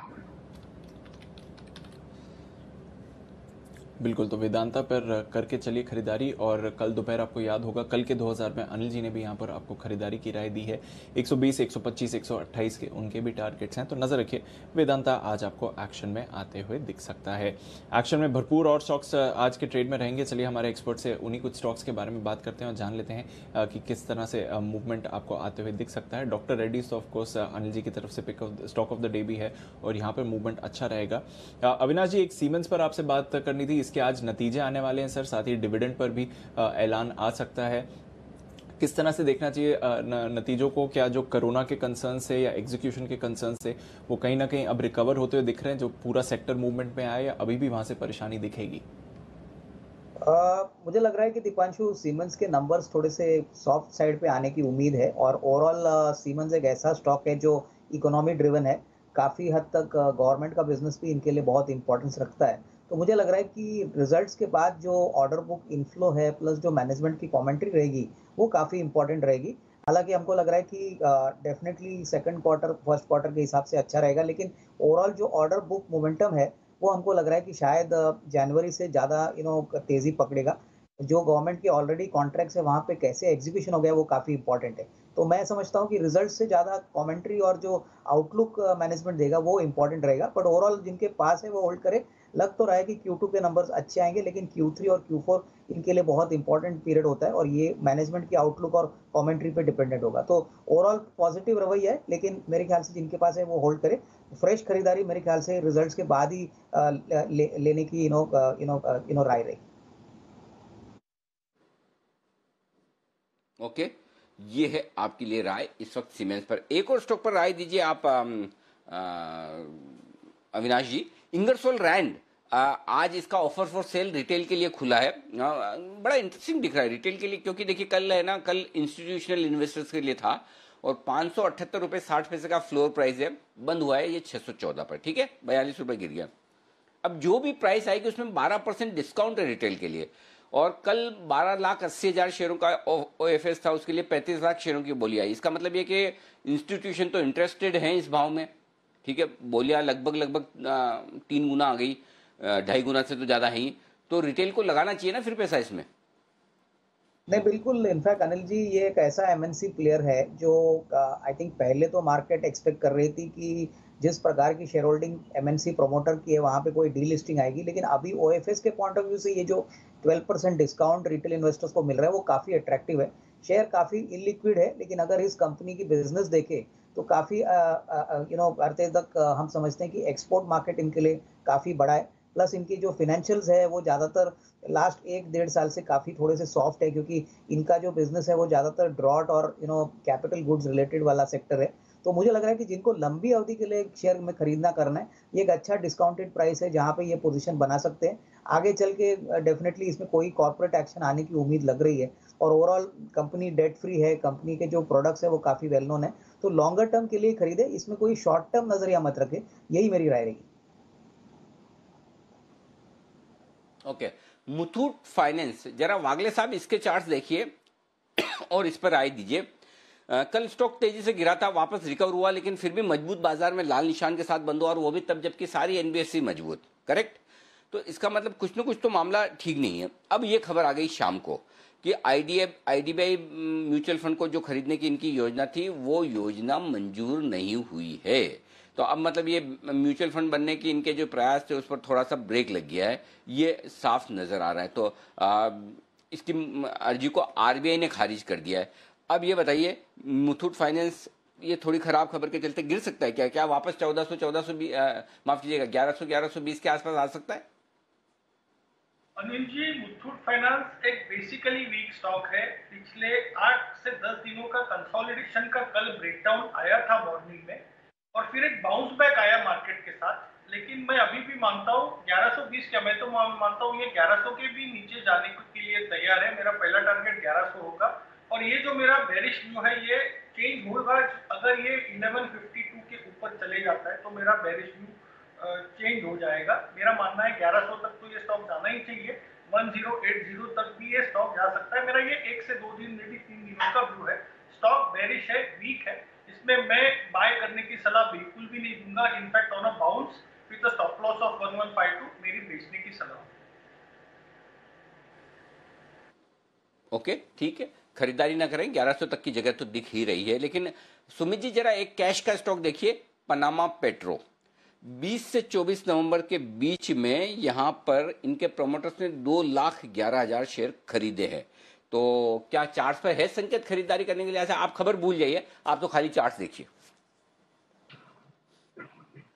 बिल्कुल तो वेदांता पर करके चलिए खरीदारी और कल दोपहर आपको याद होगा कल के 2000 में अनिल जी ने भी यहाँ पर आपको खरीदारी की राय दी है। 120, 125, 128 के उनके भी टारगेट्स हैं तो नज़र रखिए वेदांता आज आपको एक्शन में आते हुए दिख सकता है। एक्शन में भरपूर और स्टॉक्स आज के ट्रेड में रहेंगे। चलिए हमारे एक्सपर्ट से उन्हीं कुछ स्टॉक्स के बारे में बात करते हैं और जान लेते हैं कि किस तरह से मूवमेंट आपको आते हुए दिख सकता है। डॉक्टर रेड्डीज तो ऑफकोर्स अनिल जी की तरफ़ से pick stock of the day भी है और यहाँ पर मूवमेंट अच्छा रहेगा। अविनाश जी एक सीमेंस पर आपसे बात करनी थी इसके आज नतीजे आने वाले हैं सर। साथ ही डिविडेंड पर भी ऐलान आ सकता है। किस तरह से देखना चाहिए नतीजों को? क्या जो कोरोना के कंसर्न से या एग्जीक्यूशन के कंसर्न से वो कहीं ना कहीं अब रिकवर होते हुए दिख रहे हैं जो पूरा सेक्टर मूवमेंट में आया या अभी भी वहाँ से परेशानी दिखेगी? Uh, मुझे लग रहा है कि दीपांशु सीमेंस के नंबर्स थोड़े से सॉफ्ट साइड पे आने की उम्मीद है और ओवरऑल सीमेंस एक ऐसा स्टॉक है जो इकोनॉमी ड्रिवन है। काफ़ी हद तक गवर्नमेंट का बिज़नेस भी इनके लिए बहुत इंपॉर्टेंस रखता है। तो मुझे लग रहा है कि रिजल्ट्स के बाद जो ऑर्डर बुक इनफ्लो है प्लस जो मैनेजमेंट की कमेंट्री रहेगी, वो काफ़ी इंपॉर्टेंट रहेगी। हालाँकि हमको लग रहा है कि definitely second quarter first quarter के हिसाब से अच्छा रहेगा, लेकिन ओवरऑल जो ऑर्डर बुक मोमेंटम है, वो हमको लग रहा है कि शायद जनवरी से ज़्यादा यू नो तेज़ी पकड़ेगा। जो गवर्नमेंट के ऑलरेडी कॉन्ट्रैक्ट्स है, वहाँ पे कैसे एग्जीक्यूशन हो गया, वो काफ़ी इंपॉर्टेंट है। तो मैं समझता हूँ कि रिज़ल्ट से ज़्यादा कमेंट्री और जो आउटलुक मैनेजमेंट देगा वो इंपॉर्टेंट रहेगा बट ओवरऑल जिनके पास है वो होल्ड करे। लग तो रहा है कि Q2 के नंबर्स अच्छे आएँगे लेकिन Q3 और Q4 इनके लिए बहुत इंपॉर्टेंट पीरियड होता है और ये मैनेजमेंट की आउटलुक और कमेंट्री पे डिपेंडेंट होगा। तो ओवरऑल पॉजिटिव रवैया है लेकिन मेरे ख्याल से जिनके पास है वो होल्ड करे। फ्रेश खरीदारी मेरे ख्याल से रिजल्ट्स के बाद ही ले, लेने की you know you know you know राय रही ओके ये है आपके लिए राय। इस वक्त सीमेंस पर। एक और स्टॉक पर राय दीजिए आप अविनाश जी। इंगरसोल रैंड आज इसका ऑफ़र फॉर सेल रिटेल के लिए खुला है। बड़ा इंटरेस्टिंग दिख रहा है रिटेल के लिए, क्योंकि देखिए कल है ना, कल इंस्टीट्यूशनल इन्वेस्टर्स के लिए था और पाँच सौ अठहत्तर रुपए साठ पैसे का फ्लोर प्राइस है। बंद हुआ है, ये छह सौ चौदह पर। ठीक है? बयालीस रुपए गिर गया। अब जो भी प्राइस आएगी, उसमें बारह परसेंट डिस्काउंट है रिटेल के लिए। और कल बारह लाख अस्सी हज़ार शेयरों का ओ एफ़ एस था, उसके लिए पैंतीस लाख शेयरों की बोली आई। इसका मतलब ये कि इंस्टीट्यूशन तो इंटरेस्टेड है इस भाव में, ठीक है? बोलियाँ लगभग लगभग तीन गुना आ गई ढाई गुना से तो ज़्यादा है। तो रिटेल को लगाना चाहिए ना फिर पैसा इसमें? नहीं, बिल्कुल। इनफैक्ट अनिल जी, ये एक ऐसा एमएनसी प्लेयर है जो आई थिंक पहले तो मार्केट एक्सपेक्ट कर रही थी कि जिस प्रकार की शेयर होल्डिंग एमएनसी प्रमोटर की है, वहाँ पे कोई डी लिस्टिंग आएगी। लेकिन अभी ओएफएस के पॉइंट ऑफ़ व्यू से ये जो 12 परसेंट डिस्काउंट रिटेल इन्वेस्टर्स को मिल रहा है, वो काफ़ी अट्रैक्टिव है। शेयर काफ़ी इलिक्विड है, लेकिन अगर इस कंपनी की बिज़नेस देखे तो काफ़ी यू नो अर्थे तक हम समझते हैं कि एक्सपोर्ट मार्केट इनके लिए काफ़ी बड़ा है। प्लस इनकी जो फिनेंशियल्स है, वो ज़्यादातर लास्ट एक डेढ़ साल से काफ़ी थोड़े से सॉफ्ट है, क्योंकि इनका जो बिज़नेस है, वो ज़्यादातर ड्रॉट और you know capital goods related वाला सेक्टर है। तो मुझे लग रहा है कि जिनको लंबी अवधि के लिए शेयर में खरीदना करना है, ये एक अच्छा डिस्काउंटेड प्राइस है जहाँ पे ये पोजीशन बना सकते हैं। आगे चल के डेफिनेटली इसमें कोई कॉर्पोरेट एक्शन आने की उम्मीद लग रही है। और ओवरऑल कंपनी डेट फ्री है कंपनी के जो प्रोडक्ट्स है वो काफ़ी वेल नोन है। तो लॉन्गर टर्म के लिए खरीदे, इसमें कोई शॉर्ट टर्म नज़रिया मत रखे, यही मेरी राय रहेगी। ओके मुथूट फाइनेंस जरा वागले साहब इसके चार्ट्स देखिए और इस पर राय दीजिए। कल स्टॉक तेज़ी से गिरा था वापस रिकवर हुआ लेकिन फिर भी मज़बूत बाज़ार में लाल निशान के साथ बंद हुआ और वो भी तब जबकि सारी एनबीएससी मज़बूत। करेक्ट तो इसका मतलब कुछ ना कुछ तो मामला ठीक नहीं है। अब ये खबर आ गई शाम को कि आईडीबीआई म्यूचुअल फंड को जो खरीदने की इनकी योजना थी वो योजना मंजूर नहीं हुई है। तो अब मतलब ये म्यूचुअल फंड बनने की इनके जो प्रयास थे उस पर थोड़ा सा ब्रेक लग गया है। ये साफ़ नज़र आ रहा है। तो आ, इसकी अर्जी को आरबीआई ने खारिज कर दिया है। अब ये बताइए, मुथूट फाइनेंस, ये थोड़ी खराब खबर के चलते गिर सकता है क्या? क्या वापस चौदह सौ चौदह सौ माफ़ कीजिएगा, ग्यारह सौ ग्यारह सौ बीस के आसपास आ सकता है? अनिल जी, मुथूट फाइनेंस एक बेसिकली वीक स्टॉक है। पिछले आठ से दस दिनों का कंसोलिडेशन का कल ब्रेकडाउन आया था मॉर्निंग में और फिर एक बाउंस बैक आया मार्केट के साथ। लेकिन मैं अभी भी मानता हूँ 1120 क्या मैं तो मानता हूँ ये 1100 के भी नीचे जाने के लिए तैयार है। मेरा पहला टारगेट 1100 होगा। और ये जो मेरा बेरिश व्यू है ये चेंज होगा अगर ये 1152 के ऊपर चले जाता है तो मेरा बेरिश व्यू चेंज हो जाएगा। मेरा मानना है 1100 तक तो ये स्टॉक जाना ही चाहिए। 1080 तक भी ये स्टॉक जा सकता है। मेरा ये एक से दो दिन में भी तीन दिनों का व्यू है। स्टॉक बेरिश है वीक है। इसमें मैं बाय करने की सलाह बिल्कुल भी नहीं दूँगा। In fact on a bounce with stop loss of 1152 मेरी बेचने की सलाह। ओके okay, ठीक है। खरीदारी ना करें 1100 तक की जगह तो दिख ही रही है, लेकिन सुमित जी, जरा एक कैश का स्टॉक देखिए, पनामा पेट्रो। 20 से 24 नवंबर के बीच में यहाँ पर इनके प्रोमोटर्स ने दो लाख ग्यारह हज़ार शेयर खरीदे हैं। तो क्या चार्ट पर है संकेत खरीदारी करने के लिए? ऐसा आप खबर भूल जाइए, आप तो खाली चार्ट देखिए।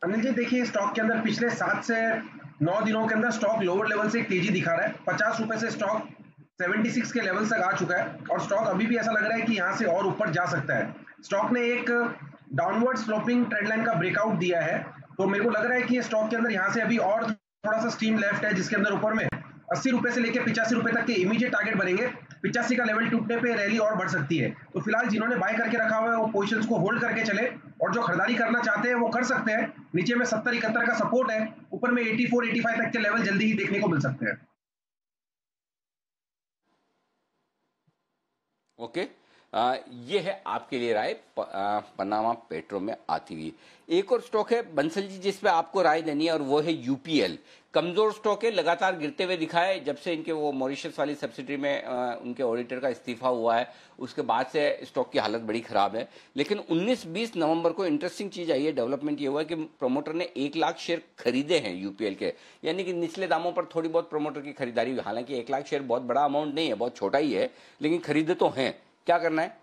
अनिल जी, देखिए स्टॉक के अंदर पिछले सात से नौ दिनों के अंदर स्टॉक लोअर लेवल से तेज़ी दिखा रहा है। पचास रुपए से स्टॉक 76 के लेवल तक आ चुका है और स्टॉक अभी भी ऐसा लग रहा है कि यहाँ से और ऊपर जा सकता है। स्टॉक ने एक डाउनवर्ड स्लोपिंग ट्रेंड लाइन का ब्रेकआउट दिया है। तो मेरे को लग रहा है कि स्टॉक के अंदर यहाँ से अभी और थोड़ा सा स्टीम लेफ़्ट है, जिसके अंदर ऊपर में अस्सी रुपए से लेकर पिचासी रुपए तक के इमीडिएट टारगेट बनेंगे। पिचासी का लेवल टूटने पे रैली और बढ़ सकती है। तो फ़िलहाल जिन्होंने बाय करके रखा हुआ है, वो पोजिशन को होल्ड करके चले और जो खरीदारी करना चाहते हैं, वो कर सकते हैं। नीचे में सत्तर इकहत्तर का सपोर्ट है, ऊपर में एटी फोर एटी फाइव तक के लेवल जल्दी ही देखने को मिल सकते हैं। ओके आ, ये है आपके लिए राय पनामा पेट्रो में आती हुई। एक और स्टॉक है बंसल जी जिस पे आपको राय देनी है और वो है यूपीएल। कमज़ोर स्टॉक है लगातार गिरते हुए दिखा है जब से इनके वो मॉरिशस वाली सब्सिडी में आ, उनके ऑडिटर का इस्तीफा हुआ है उसके बाद से स्टॉक की हालत बड़ी खराब है। लेकिन 19-20 नवंबर को इंटरेस्टिंग चीज़ आई है डेवलपमेंट ये हुआ है कि प्रमोटर ने एक लाख शेयर खरीदे हैं यूपीएल के। यानी कि निचले दामों पर थोड़ी बहुत प्रमोटर की खरीदारी हुई हालाँकि एक लाख शेयर बहुत बड़ा अमाउंट नहीं है बहुत छोटा ही है लेकिन खरीदे तो हैं। क्या करना है?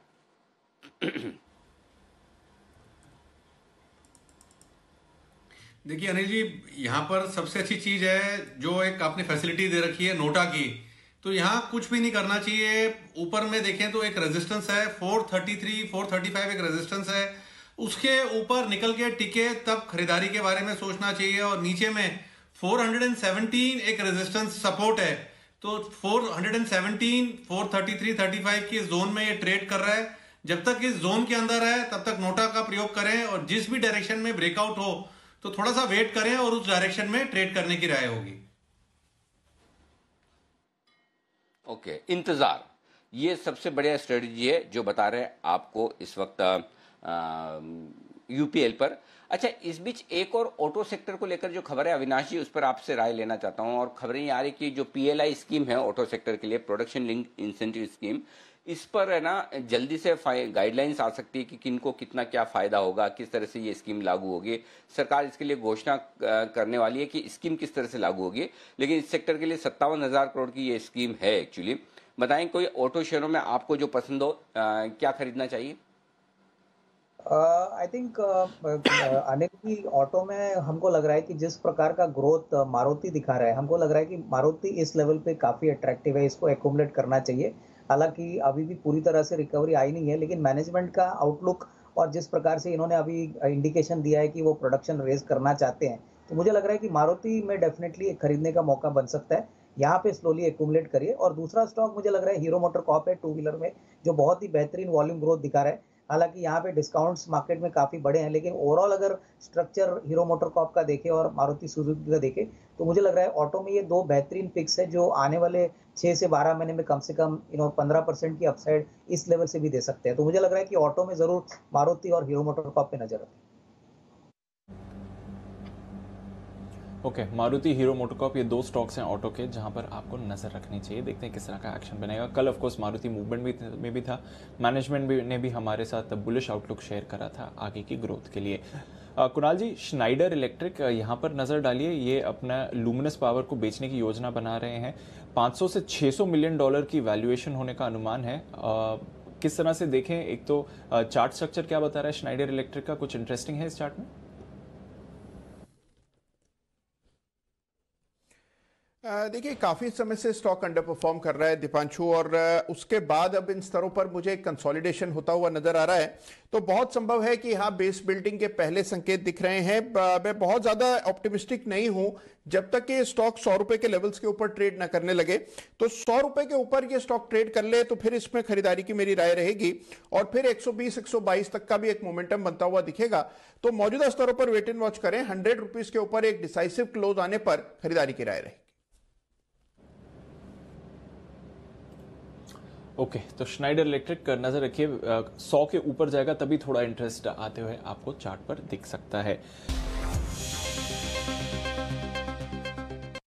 देखिए अनिल जी, यहाँ पर सबसे अच्छी चीज़ है जो एक आपने फैसिलिटी दे रखी है, नोटा की। तो यहाँ कुछ भी नहीं करना चाहिए। ऊपर में देखें तो एक रेजिस्टेंस है 433 435 एक रेजिस्टेंस है। उसके ऊपर निकल के टिके तब खरीदारी के बारे में सोचना चाहिए और नीचे में 417 एक रेजिस्टेंस सपोर्ट है। तो 417 433 35 की जोन में ये ट्रेड कर रहा है। जब तक इस जोन के अंदर है तब तक नोटा का प्रयोग करें और जिस भी डायरेक्शन में ब्रेकआउट हो तो थोड़ा सा वेट करें और उस डायरेक्शन में ट्रेड करने की राय होगी। ओके okay, इंतज़ार। ये सबसे बढ़िया स्ट्रेटजी है जो बता रहे हैं आपको इस वक्त यूपीएल पर। अच्छा इस बीच एक और ऑटो सेक्टर को लेकर जो खबर है अविनाश जी उस पर आपसे राय लेना चाहता हूँ। और खबरें ये आ रही कि जो पीएलआई स्कीम है ऑटो सेक्टर के लिए प्रोडक्शन लिंक इंसेंटिव स्कीम इस पर है ना जल्दी से गाइडलाइंस आ सकती है कि किनको कितना क्या फ़ायदा होगा किस तरह से ये स्कीम लागू होगी। सरकार इसके लिए घोषणा करने वाली है कि स्कीम किस तरह से लागू होगी लेकिन इस सेक्टर के लिए सत्तावन हज़ार करोड़ की ये स्कीम है एक्चुअली बताएँ कोई ऑटो शेयरों में आपको जो पसंद हो आ, क्या खरीदना चाहिए? आई थिंक अनिल की ऑटो में हमको लग रहा है कि जिस प्रकार का ग्रोथ मारुति दिखा रहा है, हमको लग रहा है कि मारुति इस लेवल पे काफ़ी अट्रैक्टिव है, इसको एकोमुलेट करना चाहिए। हालाँकि अभी भी पूरी तरह से रिकवरी आई नहीं है, लेकिन मैनेजमेंट का आउटलुक और जिस प्रकार से इन्होंने अभी इंडिकेशन दिया है कि वो प्रोडक्शन रेज करना चाहते हैं तो मुझे लग रहा है कि मारुति में डेफिनेटली खरीदने का मौका बन सकता है। यहाँ पे स्लोली एकुमुलेट करिए। और दूसरा स्टॉक मुझे लग रहा है हीरो मोटर कॉप है टू व्हीलर में, जो बहुत ही बेहतरीन वॉल्यूम ग्रोथ दिखा रहा है। हालाँकि यहाँ पे डिस्काउंट्स मार्केट में काफ़ी बड़े हैं, लेकिन ओवरऑल अगर स्ट्रक्चर हीरो मोटर कॉप का देखे और मारुति सुजुकी का देखे तो मुझे लग रहा है ऑटो में ये दो बेहतरीन पिक्स है जो आने वाले छह से बारह महीने में कम से कम यू नो पंद्रह परसेंट की अपसाइड इस लेवल से भी दे सकते हैं। तो मुझे लग रहा है कि ऑटो में ज़रूर मारुति और हीरो मोटर कॉप पे नज़र रखें। ओके मारुति हीरो मोटोकॉप ये दो स्टॉक्स हैं ऑटो के जहाँ पर आपको नज़र रखनी चाहिए। देखते हैं किस तरह का एक्शन बनेगा। कल ऑफ़ कोर्स मारुति मूवमेंट भी में भी था। मैनेजमेंट भी ने भी हमारे साथ बुलिश आउटलुक शेयर करा था आगे की ग्रोथ के लिए। कुणाल जी श्नाइडर इलेक्ट्रिक यहाँ पर नज़र डालिए। ये अपना लूमिनस पावर को बेचने की योजना बना रहे हैं। 500 से 600 मिलियन डॉलर की वैल्यूएशन होने का अनुमान है। आ, किस तरह से देखें? एक तो चार्ट स्ट्रक्चर क्या बता रहा है? श्नाइडर इलेक्ट्रिक का कुछ इंटरेस्टिंग है इस चार्ट में? देखिए, काफ़ी समय से स्टॉक अंडर परफॉर्म कर रहा है दीपांशु और उसके बाद अब इन स्तरों पर मुझे कंसोलिडेशन होता हुआ नज़र आ रहा है। तो बहुत संभव है कि हाँ बेस बिल्डिंग के पहले संकेत दिख रहे हैं। मैं बहुत ज़्यादा ऑप्टिमिस्टिक नहीं हूँ जब तक ये स्टॉक सौ रुपए के लेवल्स के ऊपर ट्रेड ना करने लगे। तो सौ रुपए के ऊपर ये स्टॉक ट्रेड कर ले तो फिर इसमें खरीदारी की मेरी राय रहेगी और फिर 120 122 तक का भी एक मोमेंटम बनता हुआ दिखेगा। तो मौजूदा स्तरों पर वेट एंड वॉच करें। हंड्रेड रुपीज़ के ऊपर एक डिसाइसिव क्लोज आने पर खरीदारी की राय रहेगी। ओके तो स्नाइडर इलेक्ट्रिक नज़र रखिए सौ के ऊपर जाएगा, तभी थोड़ा इंटरेस्ट आते हुए आपको चार्ट पर दिख सकता है।